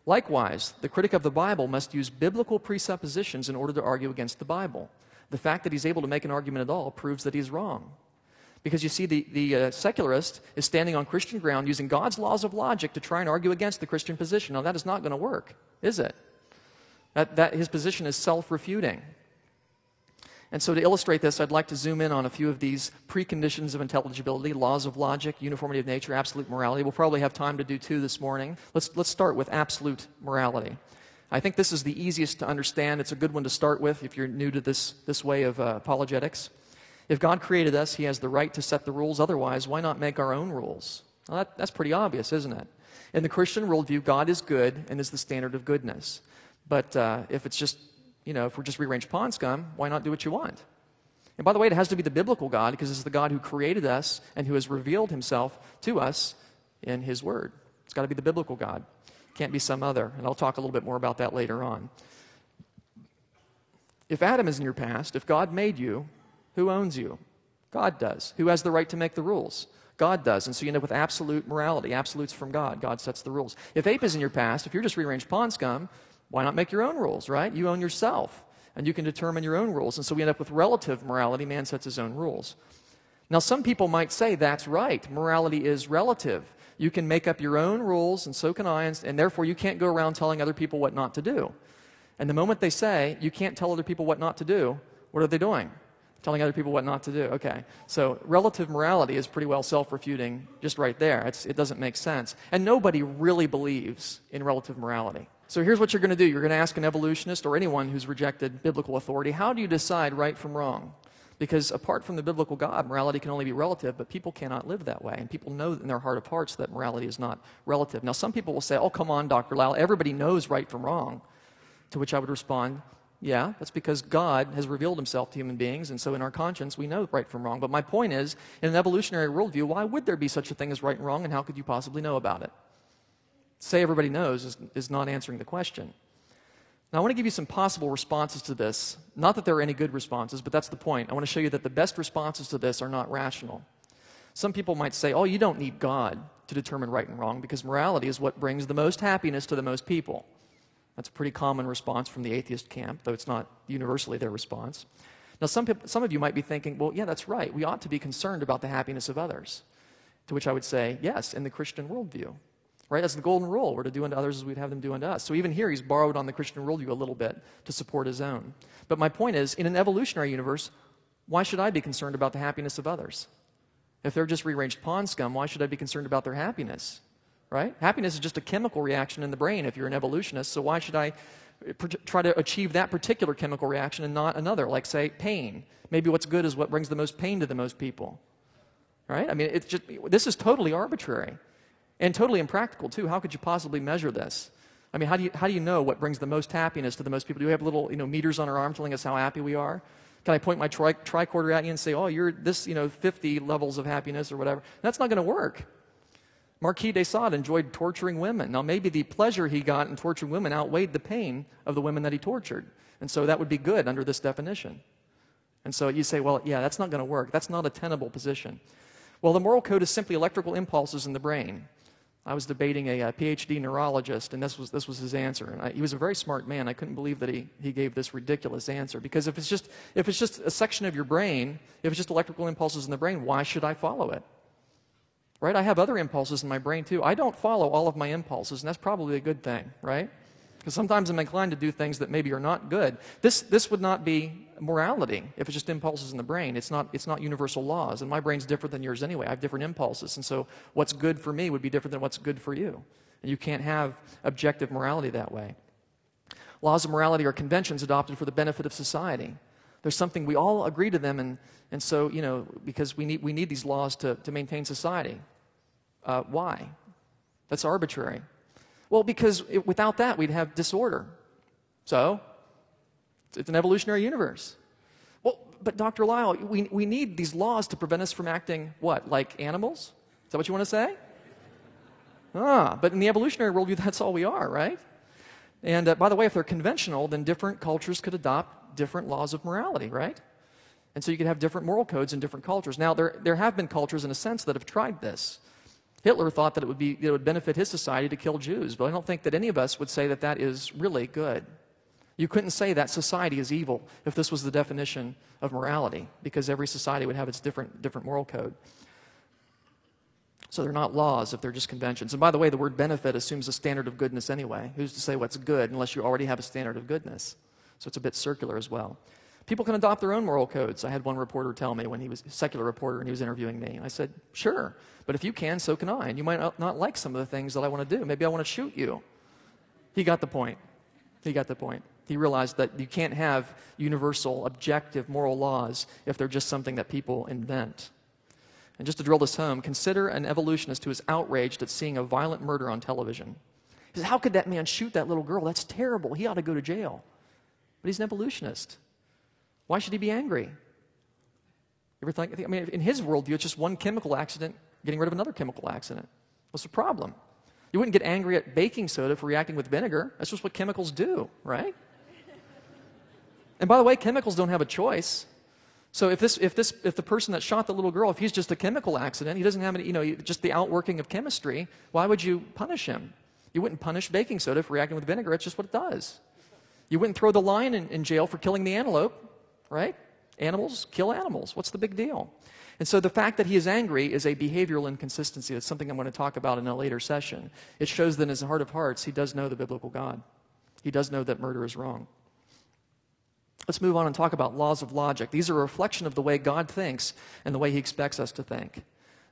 Speaker 1: Likewise, the critic of the Bible must use biblical presuppositions in order to argue against the Bible. The fact that he's able to make an argument at all proves that he's wrong. Because you see, the, the uh, secularist is standing on Christian ground using God's laws of logic to try and argue against the Christian position. Now, that is not going to work, is it? That, that his position is self refuting. And so, to illustrate this, I'd like to zoom in on a few of these preconditions of intelligibility laws of logic, uniformity of nature, absolute morality. We'll probably have time to do two this morning. Let's, let's start with absolute morality. I think this is the easiest to understand. It's a good one to start with if you're new to this, this way of uh, apologetics. If God created us, He has the right to set the rules. Otherwise, why not make our own rules? Well, that, that's pretty obvious, isn't it? In the Christian worldview, God is good and is the standard of goodness. But uh, if it's just you know, if we're just rearranged pond scum, why not do what you want? And by the way, it has to be the biblical God because it's the God who created us and who has revealed himself to us in his word. It's got to be the biblical God. Can't be some other. And I'll talk a little bit more about that later on. If Adam is in your past, if God made you, who owns you? God does. Who has the right to make the rules? God does. And so you end up with absolute morality. Absolutes from God. God sets the rules. If ape is in your past, if you're just rearranged pond scum, why not make your own rules, right? You own yourself, and you can determine your own rules. And so we end up with relative morality. Man sets his own rules. Now, some people might say that's right. Morality is relative. You can make up your own rules, and so can I, and, therefore you can't go around telling other people what not to do. And the moment they say you can't tell other people what not to do, what are they doing? telling other people what not to do. Okay. So relative morality is pretty well self refuting just right there. It's, it doesn't make sense. And nobody really believes in relative morality. So here's what you're going to do you're going to ask an evolutionist or anyone who's rejected biblical authority how do you decide right from wrong? Because apart from the biblical God, morality can only be relative, but people cannot live that way. And people know in their heart of hearts that morality is not relative. Now, some people will say, oh, come on, Dr. Lisle, everybody knows right from wrong. To which I would respond, yeah, that's because God has revealed himself to human beings, and so in our conscience, we know right from wrong. But my point is, in an evolutionary worldview, why would there be such a thing as right and wrong, and how could you possibly know about it? Say everybody knows is, is not answering the question. Now, I want to give you some possible responses to this. Not that there are any good responses, but that's the point. I want to show you that the best responses to this are not rational. Some people might say, oh, you don't need God to determine right and wrong because morality is what brings the most happiness to the most people. That's a pretty common response from the atheist camp, though it's not universally their response. Now, some, some of you might be thinking, well, yeah, that's right. We ought to be concerned about the happiness of others. To which I would say, yes, in the Christian worldview. Right? That's the golden rule. We're to do unto others as we'd have them do unto us. So even here, he's borrowed on the Christian worldview a little bit to support his own. But my point is, in an evolutionary universe, why should I be concerned about the happiness of others? If they're just rearranged pond scum, why should I be concerned about their happiness? right? Happiness is just a chemical reaction in the brain if you're an evolutionist, so why should I try to achieve that particular chemical reaction and not another, like, say, pain? Maybe what's good is what brings the most pain to the most people, right? I mean, it's just, this is totally arbitrary and totally impractical, too. How could you possibly measure this? I mean, how do you, how do you know what brings the most happiness to the most people? Do we have little you know, meters on our arm telling us how happy we are? Can I point my tri- tricorder at you and say, oh, you're this, you know, 50 levels of happiness or whatever? That's not going to work. Marquis de Sade enjoyed torturing women. Now, maybe the pleasure he got in torturing women outweighed the pain of the women that he tortured. And so that would be good under this definition. And so you say, well, yeah, that's not going to work. That's not a tenable position. Well, the moral code is simply electrical impulses in the brain. I was debating a, uh, a PhD neurologist, and this was, this was his answer. And I, he was a very smart man. I couldn't believe that he, he gave this ridiculous answer. Because if it's, just, if it's just a section of your brain, if it's just electrical impulses in the brain, why should I follow it? right? I have other impulses in my brain too. I don't follow all of my impulses, and that's probably a good thing, right? Because sometimes I'm inclined to do things that maybe are not good. This, this would not be morality if it's just impulses in the brain. It's not, it's not universal laws, and my brain's different than yours anyway. I have different impulses, and so what's good for me would be different than what's good for you. And you can't have objective morality that way. Laws of morality are conventions adopted for the benefit of society. There's something, we all agree to them, and, and so, you know, because we need, we need these laws to, to maintain society. Uh, why? That's arbitrary. Well, because it, without that, we'd have disorder. So, it's an evolutionary universe. Well, but Dr. Lisle, we, we need these laws to prevent us from acting what? Like animals? Is that what you want to say? Ah, but in the evolutionary worldview, (laughs) that's all we are, right? And uh, by the way, if they're conventional, then different cultures could adopt different laws of morality, right? And so you could have different moral codes in different cultures. Now, there, there have been cultures, in a sense, that have tried this. Hitler thought that it would, be, it would benefit his society to kill Jews, but I don't think that any of us would say that that is really good. You couldn't say that society is evil if this was the definition of morality, because every society would have its different, different moral code. So they're not laws if they're just conventions. And by the way, the word benefit assumes a standard of goodness anyway. Who's to say what's good unless you already have a standard of goodness? So it's a bit circular as well. People can adopt their own moral codes. I had one reporter tell me when he was a secular reporter and he was interviewing me. And I said, Sure, but if you can, so can I. And you might not like some of the things that I want to do. Maybe I want to shoot you. He got the point. He got the point. He realized that you can't have universal, objective moral laws if they're just something that people invent. And just to drill this home, consider an evolutionist who is outraged at seeing a violent murder on television. He says, How could that man shoot that little girl? That's terrible. He ought to go to jail. But he's an evolutionist. Why should he be angry? Ever think, I mean, in his worldview, it's just one chemical accident getting rid of another chemical accident. What's the problem? You wouldn't get angry at baking soda for reacting with vinegar. That's just what chemicals do, right? And by the way, chemicals don't have a choice. So if this, if this, if the person that shot the little girl, if he's just a chemical accident, he doesn't have any, you know, just the outworking of chemistry, why would you punish him? You wouldn't punish baking soda for reacting with vinegar. It's just what it does. You wouldn't throw the lion in, in jail for killing the antelope, right? Animals kill animals. What's the big deal? And so the fact that he is angry is a behavioral inconsistency. That's something I'm going to talk about in a later session. It shows that in his heart of hearts, he does know the biblical God. He does know that murder is wrong. Let's move on and talk about laws of logic. These are a reflection of the way God thinks and the way he expects us to think.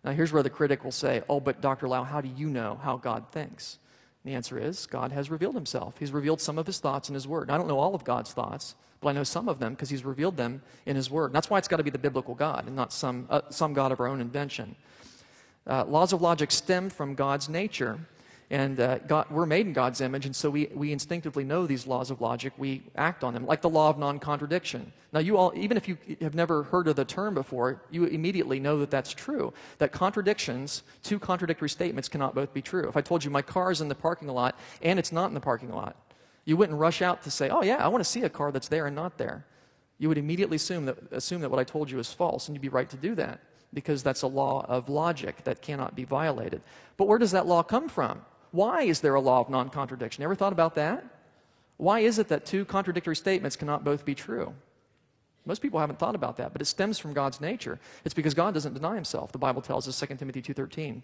Speaker 1: Now, here's where the critic will say, Oh, but Dr. Lisle, how do you know how God thinks? The answer is God has revealed himself. He's revealed some of his thoughts in his word. I don't know all of God's thoughts, but I know some of them because he's revealed them in his word. And that's why it's got to be the biblical God and not some, uh, some God of our own invention. Uh, laws of logic stem from God's nature. And uh, God, we're made in God's image, and so we, we instinctively know these laws of logic. We act on them, like the law of non contradiction. Now, you all, even if you have never heard of the term before, you immediately know that that's true. That contradictions, two contradictory statements, cannot both be true. If I told you my car is in the parking lot and it's not in the parking lot, you wouldn't rush out to say, oh, yeah, I want to see a car that's there and not there. You would immediately assume that, assume that what I told you is false, and you'd be right to do that because that's a law of logic that cannot be violated. But where does that law come from? Why is there a law of non contradiction? Ever thought about that? Why is it that two contradictory statements cannot both be true? Most people haven't thought about that, but it stems from God's nature. It's because God doesn't deny himself. The Bible tells us 2 Timothy 2:13.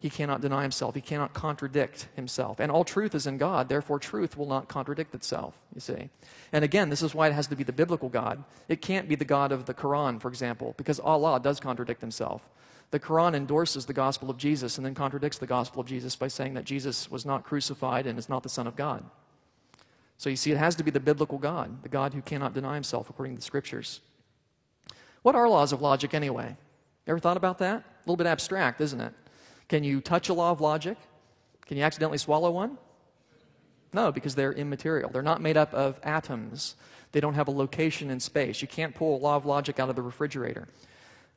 Speaker 1: He cannot deny himself. He cannot contradict himself. And all truth is in God, therefore truth will not contradict itself, you see. And again, this is why it has to be the biblical God. It can't be the God of the Quran, for example, because Allah does contradict himself. The Quran endorses the gospel of Jesus and then contradicts the gospel of Jesus by saying that Jesus was not crucified and is not the Son of God. So you see, it has to be the biblical God, the God who cannot deny himself according to the scriptures. What are laws of logic anyway? Ever thought about that? A little bit abstract, isn't it? Can you touch a law of logic? Can you accidentally swallow one? No, because they're immaterial. They're not made up of atoms. They don't have a location in space. You can't pull a law of logic out of the refrigerator.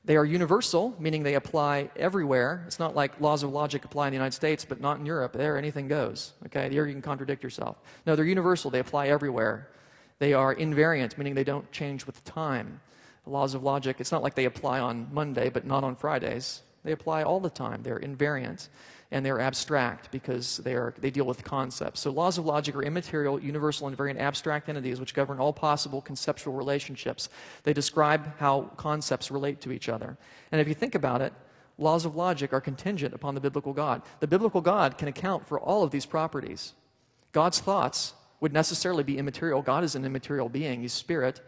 Speaker 1: They are universal, meaning they apply everywhere. It's not like laws of logic apply in the United States, but not in Europe. There, anything goes. Okay, there you can contradict yourself. No, they're universal. They apply everywhere. They are invariant, meaning they don't change with time. The laws of logic, it's not like they apply on Monday, but not on Fridays. They apply all the time. They're invariant and they're abstract because they, are, they deal with concepts. So, laws of logic are immaterial, universal, and very abstract entities which govern all possible conceptual relationships. They describe how concepts relate to each other. And if you think about it, laws of logic are contingent upon the biblical God. The biblical God can account for all of these properties. God's thoughts would necessarily be immaterial. God is an immaterial being, He's spirit.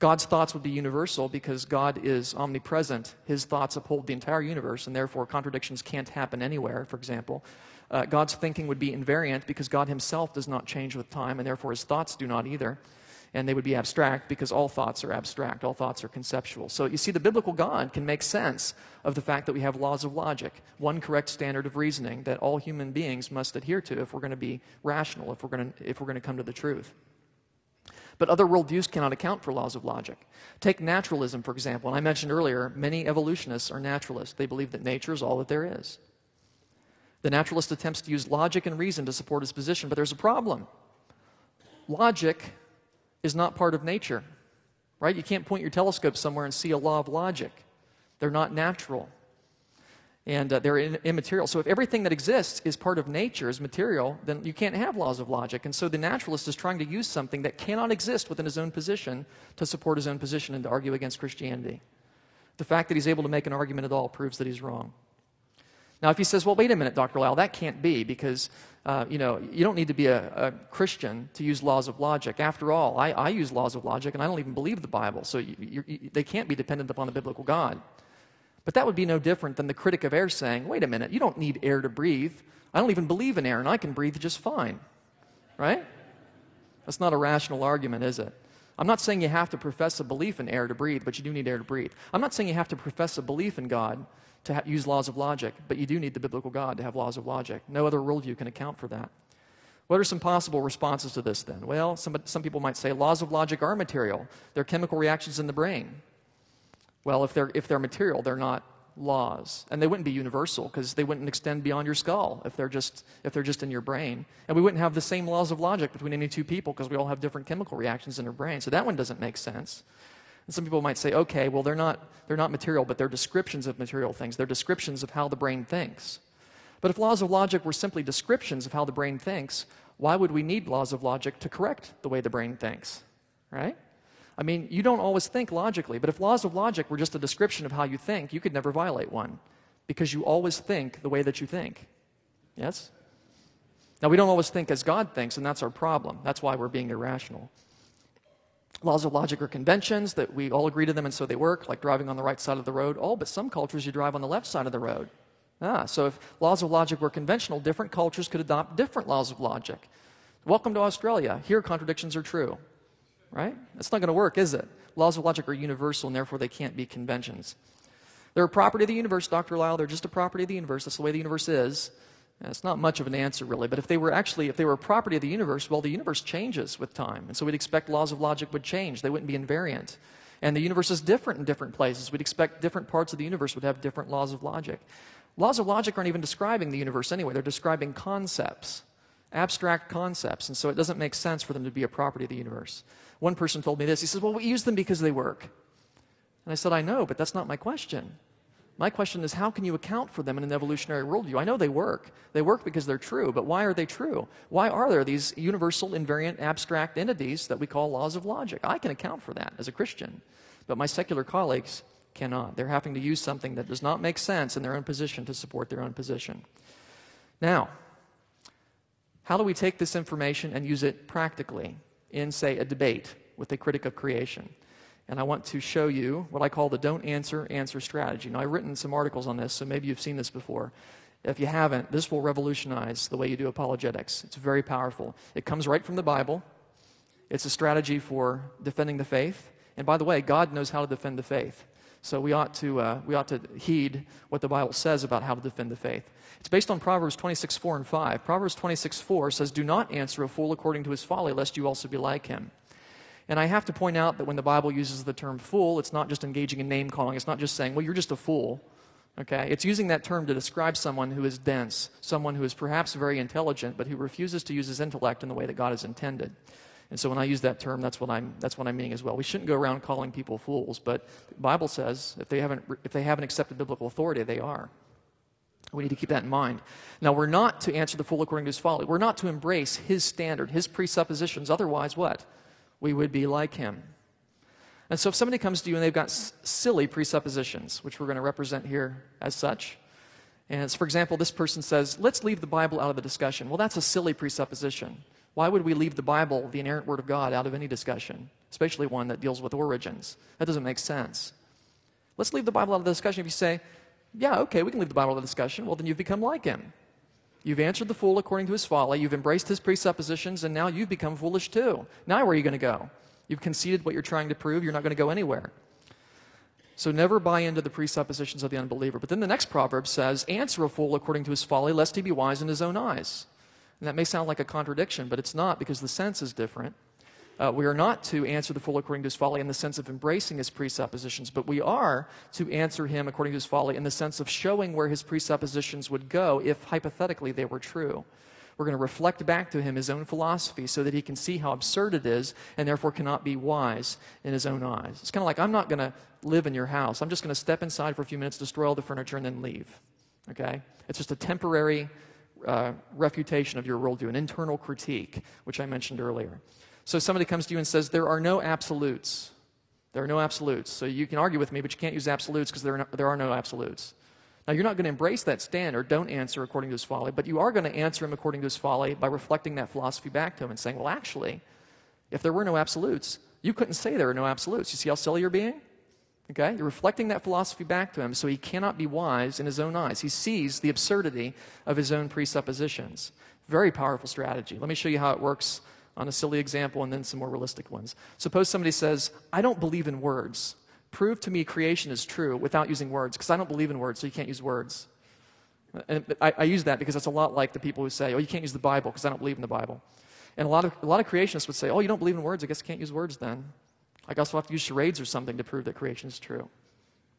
Speaker 1: God's thoughts would be universal because God is omnipresent. His thoughts uphold the entire universe, and therefore contradictions can't happen anywhere, for example. Uh, God's thinking would be invariant because God himself does not change with time, and therefore his thoughts do not either. And they would be abstract because all thoughts are abstract, all thoughts are conceptual. So you see, the biblical God can make sense of the fact that we have laws of logic, one correct standard of reasoning that all human beings must adhere to if we're going to be rational, if we're going to, if we're going to come to the truth. But other worldviews cannot account for laws of logic. Take naturalism, for example. And I mentioned earlier, many evolutionists are naturalists. They believe that nature is all that there is. The naturalist attempts to use logic and reason to support his position, but there's a problem. Logic is not part of nature, right? You can't point your telescope somewhere and see a law of logic. They're not natural and uh, they're in, immaterial. So if everything that exists is part of nature, is material, then you can't have laws of logic. And so the naturalist is trying to use something that cannot exist within his own position to support his own position and to argue against Christianity. The fact that he's able to make an argument at all proves that he's wrong. Now, if he says, well, wait a minute, Dr. Lisle, that can't be because, uh, you know, you don't need to be a, a, Christian to use laws of logic. After all, I, I, use laws of logic and I don't even believe the Bible, so you, you, they can't be dependent upon the biblical God. But that would be no different than the critic of air saying, wait a minute, you don't need air to breathe. I don't even believe in air, and I can breathe just fine. Right? That's not a rational argument, is it? I'm not saying you have to profess a belief in air to breathe, but you do need air to breathe. I'm not saying you have to profess a belief in God to use laws of logic, but you do need the biblical God to have laws of logic. No other worldview can account for that. What are some possible responses to this then? Well, some, some people might say laws of logic are material, they're chemical reactions in the brain. Well, if they're, if they're material, they're not laws, and they wouldn't be universal because they wouldn't extend beyond your skull if they're just if they're just in your brain. And we wouldn't have the same laws of logic between any two people because we all have different chemical reactions in our brain. So that one doesn't make sense. And some people might say, okay, well they're not they're not material, but they're descriptions of material things. They're descriptions of how the brain thinks. But if laws of logic were simply descriptions of how the brain thinks, why would we need laws of logic to correct the way the brain thinks? Right? I mean, you don't always think logically, but if laws of logic were just a description of how you think, you could never violate one because you always think the way that you think. Yes? Now, we don't always think as God thinks, and that's our problem. That's why we're being irrational. Laws of logic are conventions that we all agree to them and so they work, like driving on the right side of the road. Oh, but some cultures you drive on the left side of the road. Ah, so if laws of logic were conventional, different cultures could adopt different laws of logic. Welcome to Australia. Here, contradictions are true right? That's not going to work, is it? Laws of logic are universal, and therefore they can't be conventions. They're a property of the universe, Dr. Lisle. They're just a property of the universe. That's the way the universe is. It's not much of an answer, really. But if they were actually, if they were a property of the universe, well, the universe changes with time. And so we'd expect laws of logic would change. They wouldn't be invariant. And the universe is different in different places. We'd expect different parts of the universe would have different laws of logic. Laws of logic aren't even describing the universe anyway. They're describing concepts, abstract concepts. And so it doesn't make sense for them to be a property of the universe. One person told me this. He says, Well, we use them because they work. And I said, I know, but that's not my question. My question is, how can you account for them in an evolutionary worldview? I know they work. They work because they're true, but why are they true? Why are there these universal, invariant, abstract entities that we call laws of logic? I can account for that as a Christian, but my secular colleagues cannot. They're having to use something that does not make sense in their own position to support their own position. Now, how do we take this information and use it practically? In, say, a debate with a critic of creation. And I want to show you what I call the don't answer, answer strategy. Now, I've written some articles on this, so maybe you've seen this before. If you haven't, this will revolutionize the way you do apologetics. It's very powerful. It comes right from the Bible, it's a strategy for defending the faith. And by the way, God knows how to defend the faith. So we ought to, uh, we ought to heed what the Bible says about how to defend the faith. It's based on Proverbs 26, 4 and 5. Proverbs 26, 4 says, Do not answer a fool according to his folly, lest you also be like him. And I have to point out that when the Bible uses the term fool, it's not just engaging in name calling. It's not just saying, well, you're just a fool. Okay? It's using that term to describe someone who is dense, someone who is perhaps very intelligent, but who refuses to use his intellect in the way that God has intended. And so when I use that term, that's what I'm, that's what I'm meaning as well. We shouldn't go around calling people fools, but the Bible says if they haven't, if they haven't accepted biblical authority, they are. We need to keep that in mind. Now, we're not to answer the fool according to his folly. We're not to embrace his standard, his presuppositions. Otherwise, what? We would be like him. And so, if somebody comes to you and they've got silly presuppositions, which we're going to represent here as such, and for example, this person says, let's leave the Bible out of the discussion. Well, that's a silly presupposition. Why would we leave the Bible, the inerrant Word of God, out of any discussion, especially one that deals with origins? That doesn't make sense. Let's leave the Bible out of the discussion. If you say, yeah, okay, we can leave the Bible out of the discussion. Well, then you've become like him. You've answered the fool according to his folly. You've embraced his presuppositions, and now you've become foolish too. Now, where are you going to go? You've conceded what you're trying to prove. You're not going to go anywhere. So never buy into the presuppositions of the unbeliever. But then the next proverb says, Answer a fool according to his folly, lest he be wise in his own eyes. And that may sound like a contradiction, but it's not because the sense is different. Uh, we are not to answer the fool according to his folly in the sense of embracing his presuppositions, but we are to answer him according to his folly in the sense of showing where his presuppositions would go if hypothetically they were true. We're going to reflect back to him his own philosophy so that he can see how absurd it is and therefore cannot be wise in his own eyes. It's kind of like I'm not going to live in your house. I'm just going to step inside for a few minutes, destroy all the furniture, and then leave. Okay? It's just a temporary uh, refutation of your worldview, an internal critique, which I mentioned earlier. So somebody comes to you and says, There are no absolutes. There are no absolutes. So you can argue with me, but you can't use absolutes because there, there are no absolutes. Now, you're not going to embrace that standard. Don't answer according to his folly, but you are going to answer him according to his folly by reflecting that philosophy back to him and saying, Well, actually, if there were no absolutes, you couldn't say there are no absolutes. You see how silly you're being? Okay? You're reflecting that philosophy back to him so he cannot be wise in his own eyes. He sees the absurdity of his own presuppositions. Very powerful strategy. Let me show you how it works on a silly example and then some more realistic ones. Suppose somebody says, I don't believe in words. Prove to me creation is true without using words, because I don't believe in words, so you can't use words. And I, I, use that because it's a lot like the people who say, oh, you can't use the Bible because I don't believe in the Bible. And a lot, of, a lot of creationists would say, oh, you don't believe in words, I guess you can't use words then. I guess we'll have to use charades or something to prove that creation is true.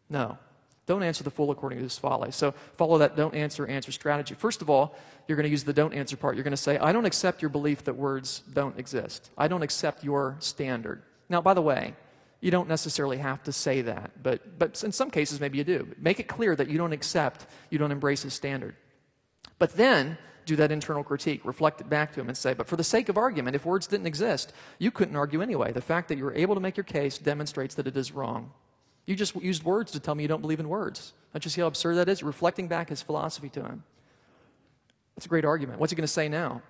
Speaker 1: No. Don't answer the fool according to his folly. So follow that don't answer, answer strategy. First of all, you're going to use the don't answer part. You're going to say, I don't accept your belief that words don't exist. I don't accept your standard. Now, by the way, you don't necessarily have to say that, but, but in some cases, maybe you do. Make it clear that you don't accept, you don't embrace his standard. But then do that internal critique, reflect it back to him, and say, but for the sake of argument, if words didn't exist, you couldn't argue anyway. The fact that you were able to make your case demonstrates that it is wrong. You just used words to tell me you don't believe in words. Don't you see how absurd that is? Reflecting back his philosophy to him. That's a great argument. What's he going to say now?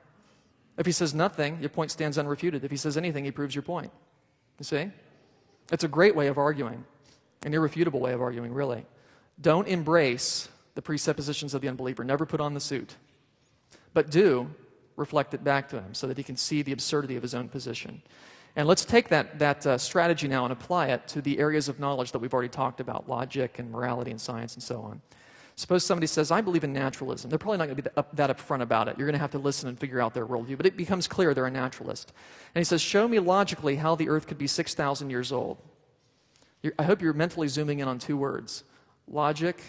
Speaker 1: If he says nothing, your point stands unrefuted. If he says anything, he proves your point. You see? It's a great way of arguing, an irrefutable way of arguing, really. Don't embrace the presuppositions of the unbeliever. Never put on the suit. But do reflect it back to him so that he can see the absurdity of his own position. And let's take that, that uh, strategy now and apply it to the areas of knowledge that we've already talked about logic and morality and science and so on. Suppose somebody says, I believe in naturalism. They're probably not going to be that, up, that upfront about it. You're going to have to listen and figure out their worldview. But it becomes clear they're a naturalist. And he says, Show me logically how the earth could be 6,000 years old. You're, I hope you're mentally zooming in on two words logic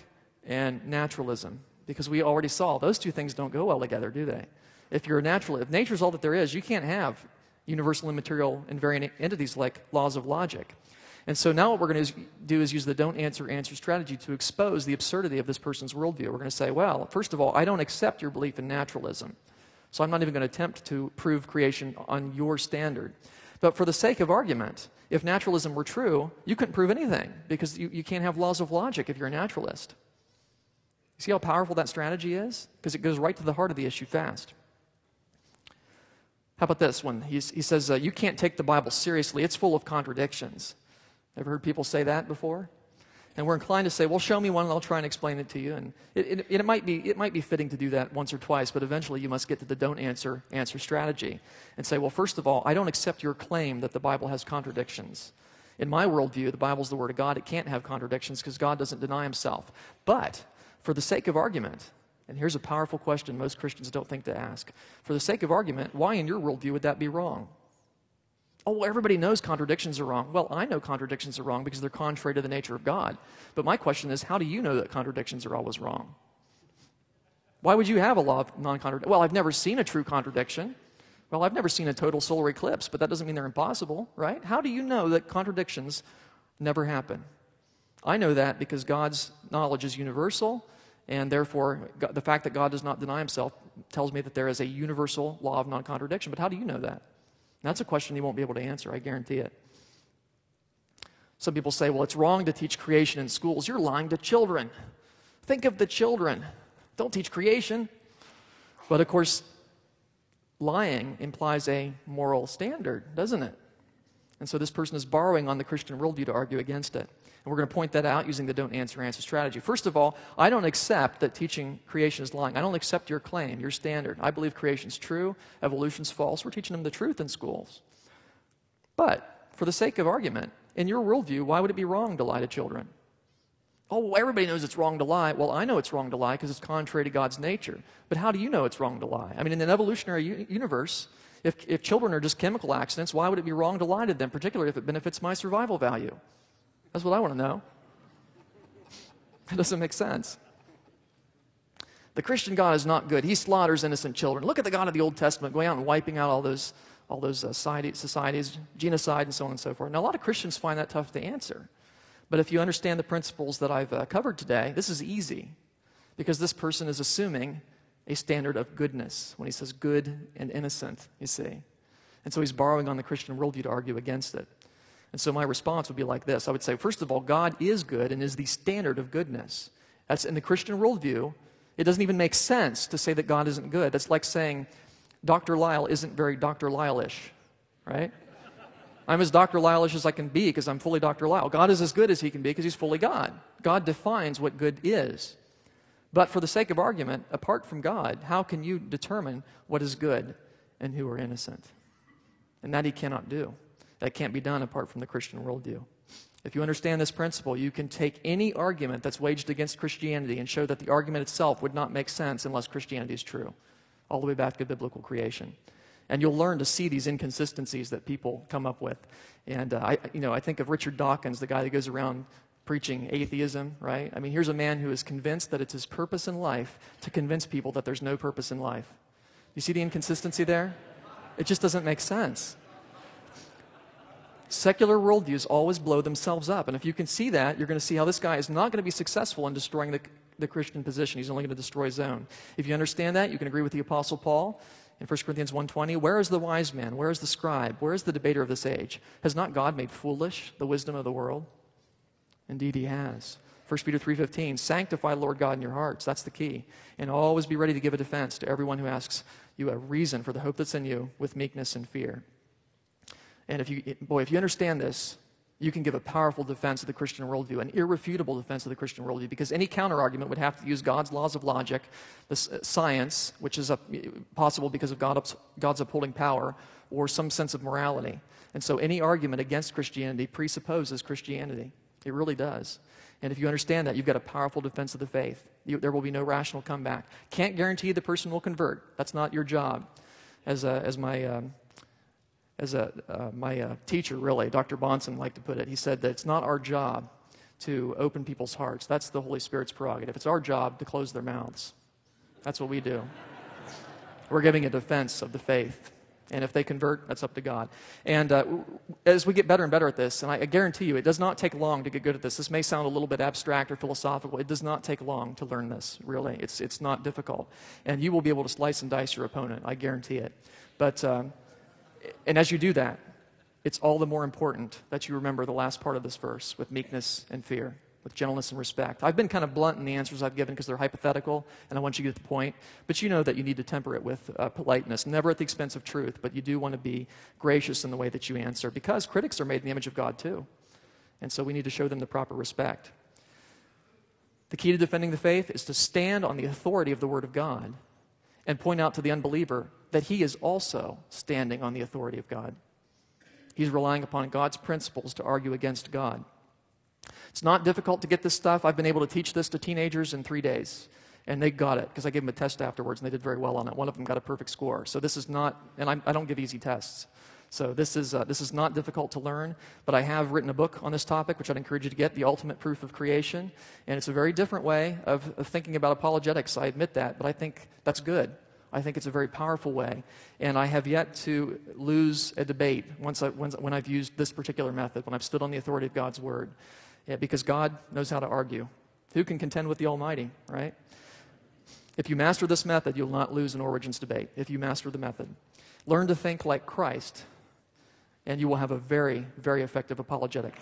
Speaker 1: and naturalism. Because we already saw those two things don't go well together, do they? If you're a naturalist, if nature's all that there is, you can't have universal immaterial invariant entities like laws of logic. And so now what we're going to do is use the don't answer, answer strategy to expose the absurdity of this person's worldview. We're going to say, well, first of all, I don't accept your belief in naturalism. So I'm not even going to attempt to prove creation on your standard. But for the sake of argument, if naturalism were true, you couldn't prove anything because you, you can't have laws of logic if you're a naturalist. You see how powerful that strategy is? Because it goes right to the heart of the issue fast. How about this one? He's, he says, uh, You can't take the Bible seriously, it's full of contradictions. Ever heard people say that before? And we're inclined to say, well, show me one and I'll try and explain it to you. And it, it, it, might be, it might be fitting to do that once or twice, but eventually you must get to the don't answer, answer strategy and say, well, first of all, I don't accept your claim that the Bible has contradictions. In my worldview, the Bible's the Word of God. It can't have contradictions because God doesn't deny himself. But for the sake of argument, and here's a powerful question most Christians don't think to ask. For the sake of argument, why in your worldview would that be wrong? Oh, well, everybody knows contradictions are wrong. Well, I know contradictions are wrong because they're contrary to the nature of God. But my question is, how do you know that contradictions are always wrong? Why would you have a law of non contradiction? Well, I've never seen a true contradiction. Well, I've never seen a total solar eclipse, but that doesn't mean they're impossible, right? How do you know that contradictions never happen? I know that because God's knowledge is universal and therefore, the fact that God does not deny himself tells me that there is a universal law of non contradiction. But how do you know that? That's a question you won't be able to answer, I guarantee it. Some people say, well, it's wrong to teach creation in schools. You're lying to children. Think of the children. Don't teach creation. But of course, lying implies a moral standard, doesn't it? And so this person is borrowing on the Christian worldview to argue against it. And we're going to point that out using the don't answer answer strategy. First of all, I don't accept that teaching creation is lying. I don't accept your claim, your standard. I believe creation is true, evolution's false. We're teaching them the truth in schools. But for the sake of argument, in your worldview, why would it be wrong to lie to children? Oh, everybody knows it's wrong to lie. Well, I know it's wrong to lie because it's contrary to God's nature. But how do you know it's wrong to lie? I mean, in an evolutionary universe, if, if children are just chemical accidents, why would it be wrong to lie to them, particularly if it benefits my survival value? That's what I want to know. (laughs) It doesn't make sense. The Christian God is not good. He slaughters innocent children. Look at the God of the Old Testament going out and wiping out all those, all those uh, societies, genocide, and so on and so forth. Now, a lot of Christians find that tough to answer. But if you understand the principles that I've uh, covered today, this is easy because this person is assuming a standard of goodness when he says good and innocent, you see. And so he's borrowing on the Christian worldview to argue against it. And so my response would be like this I would say, first of all, God is good and is the standard of goodness. That's in the Christian worldview. It doesn't even make sense to say that God isn't good. It's like saying Dr. Lisle isn't very Dr. Lisle ish, right? I'm as Dr. Lisle ish as I can be because I'm fully Dr. Lisle. God is as good as he can be because he's fully God. God defines what good is. But for the sake of argument, apart from God, how can you determine what is good and who are innocent? And that he cannot do. That can't be done apart from the Christian worldview. If you understand this principle, you can take any argument that's waged against Christianity and show that the argument itself would not make sense unless Christianity is true, all the way back to biblical creation. And you'll learn to see these inconsistencies that people come up with. And uh, I, you know, I think of Richard Dawkins, the guy that goes around preaching atheism, right? I mean, here's a man who is convinced that it's his purpose in life to convince people that there's no purpose in life. You see the inconsistency there? It just doesn't make sense. Secular worldviews always blow themselves up. And if you can see that, you're going to see how this guy is not going to be successful in destroying the, the Christian position. He's only going to destroy his own. If you understand that, you can agree with the Apostle Paul in 1 Corinthians 1.20. Where is the wise man? Where is the scribe? Where is the debater of this age? Has not God made foolish the wisdom of the world? Indeed, he has. 1 Peter 3.15, sanctify Lord God in your hearts. That's the key. And always be ready to give a defense to everyone who asks you a reason for the hope that's in you with meekness and fear. And if you, boy, if you understand this, you can give a powerful defense of the Christian worldview, an irrefutable defense of the Christian worldview, because any counterargument would have to use God's laws of logic, the uh, science, which is possible because of God, God's upholding power, or some sense of morality. And so any argument against Christianity presupposes Christianity. It really does. And if you understand that, you've got a powerful defense of the faith. You, there will be no rational comeback. Can't guarantee the person will convert. That's not your job. As, a, as my um, as a, uh, my uh, teacher, really, Dr. Bahnsen liked to put it, he said that it's not our job to open people's hearts. That's the Holy Spirit's prerogative. It's our job to close their mouths. That's what we do. We're giving a defense of the faith. And if they convert, that's up to God. And uh, as we get better and better at this, and I, I guarantee you, it does not take long to get good at this. This may sound a little bit abstract or philosophical. It does not take long to learn this, really. It's, it's not difficult. And you will be able to slice and dice your opponent, I guarantee it. But. Um, and as you do that, it's all the more important that you remember the last part of this verse with meekness and fear, with gentleness and respect. I've been kind of blunt in the answers I've given because they're hypothetical, and I want you to get the point. But you know that you need to temper it with uh, politeness, never at the expense of truth, but you do want to be gracious in the way that you answer because critics are made in the image of God too. And so we need to show them the proper respect. The key to defending the faith is to stand on the authority of the Word of God and point out to the unbeliever that he is also standing on the authority of God. He's relying upon God's principles to argue against God. It's not difficult to get this stuff. I've been able to teach this to teenagers in three days, and they got it because I gave them a test afterwards, and they did very well on it. One of them got a perfect score. So this is not, and I, I don't give easy tests. So this is, uh, this is not difficult to learn, but I have written a book on this topic, which I'd encourage you to get, The Ultimate Proof of Creation. And it's a very different way of, of thinking about apologetics. I admit that, but I think that's good. I think it's a very powerful way. And I have yet to lose a debate once I, when I've used this particular method, when I've stood on the authority of God's word. Yeah, because God knows how to argue. Who can contend with the Almighty, right? If you master this method, you'll not lose an origins debate. If you master the method, learn to think like Christ, and you will have a very, very effective apologetic.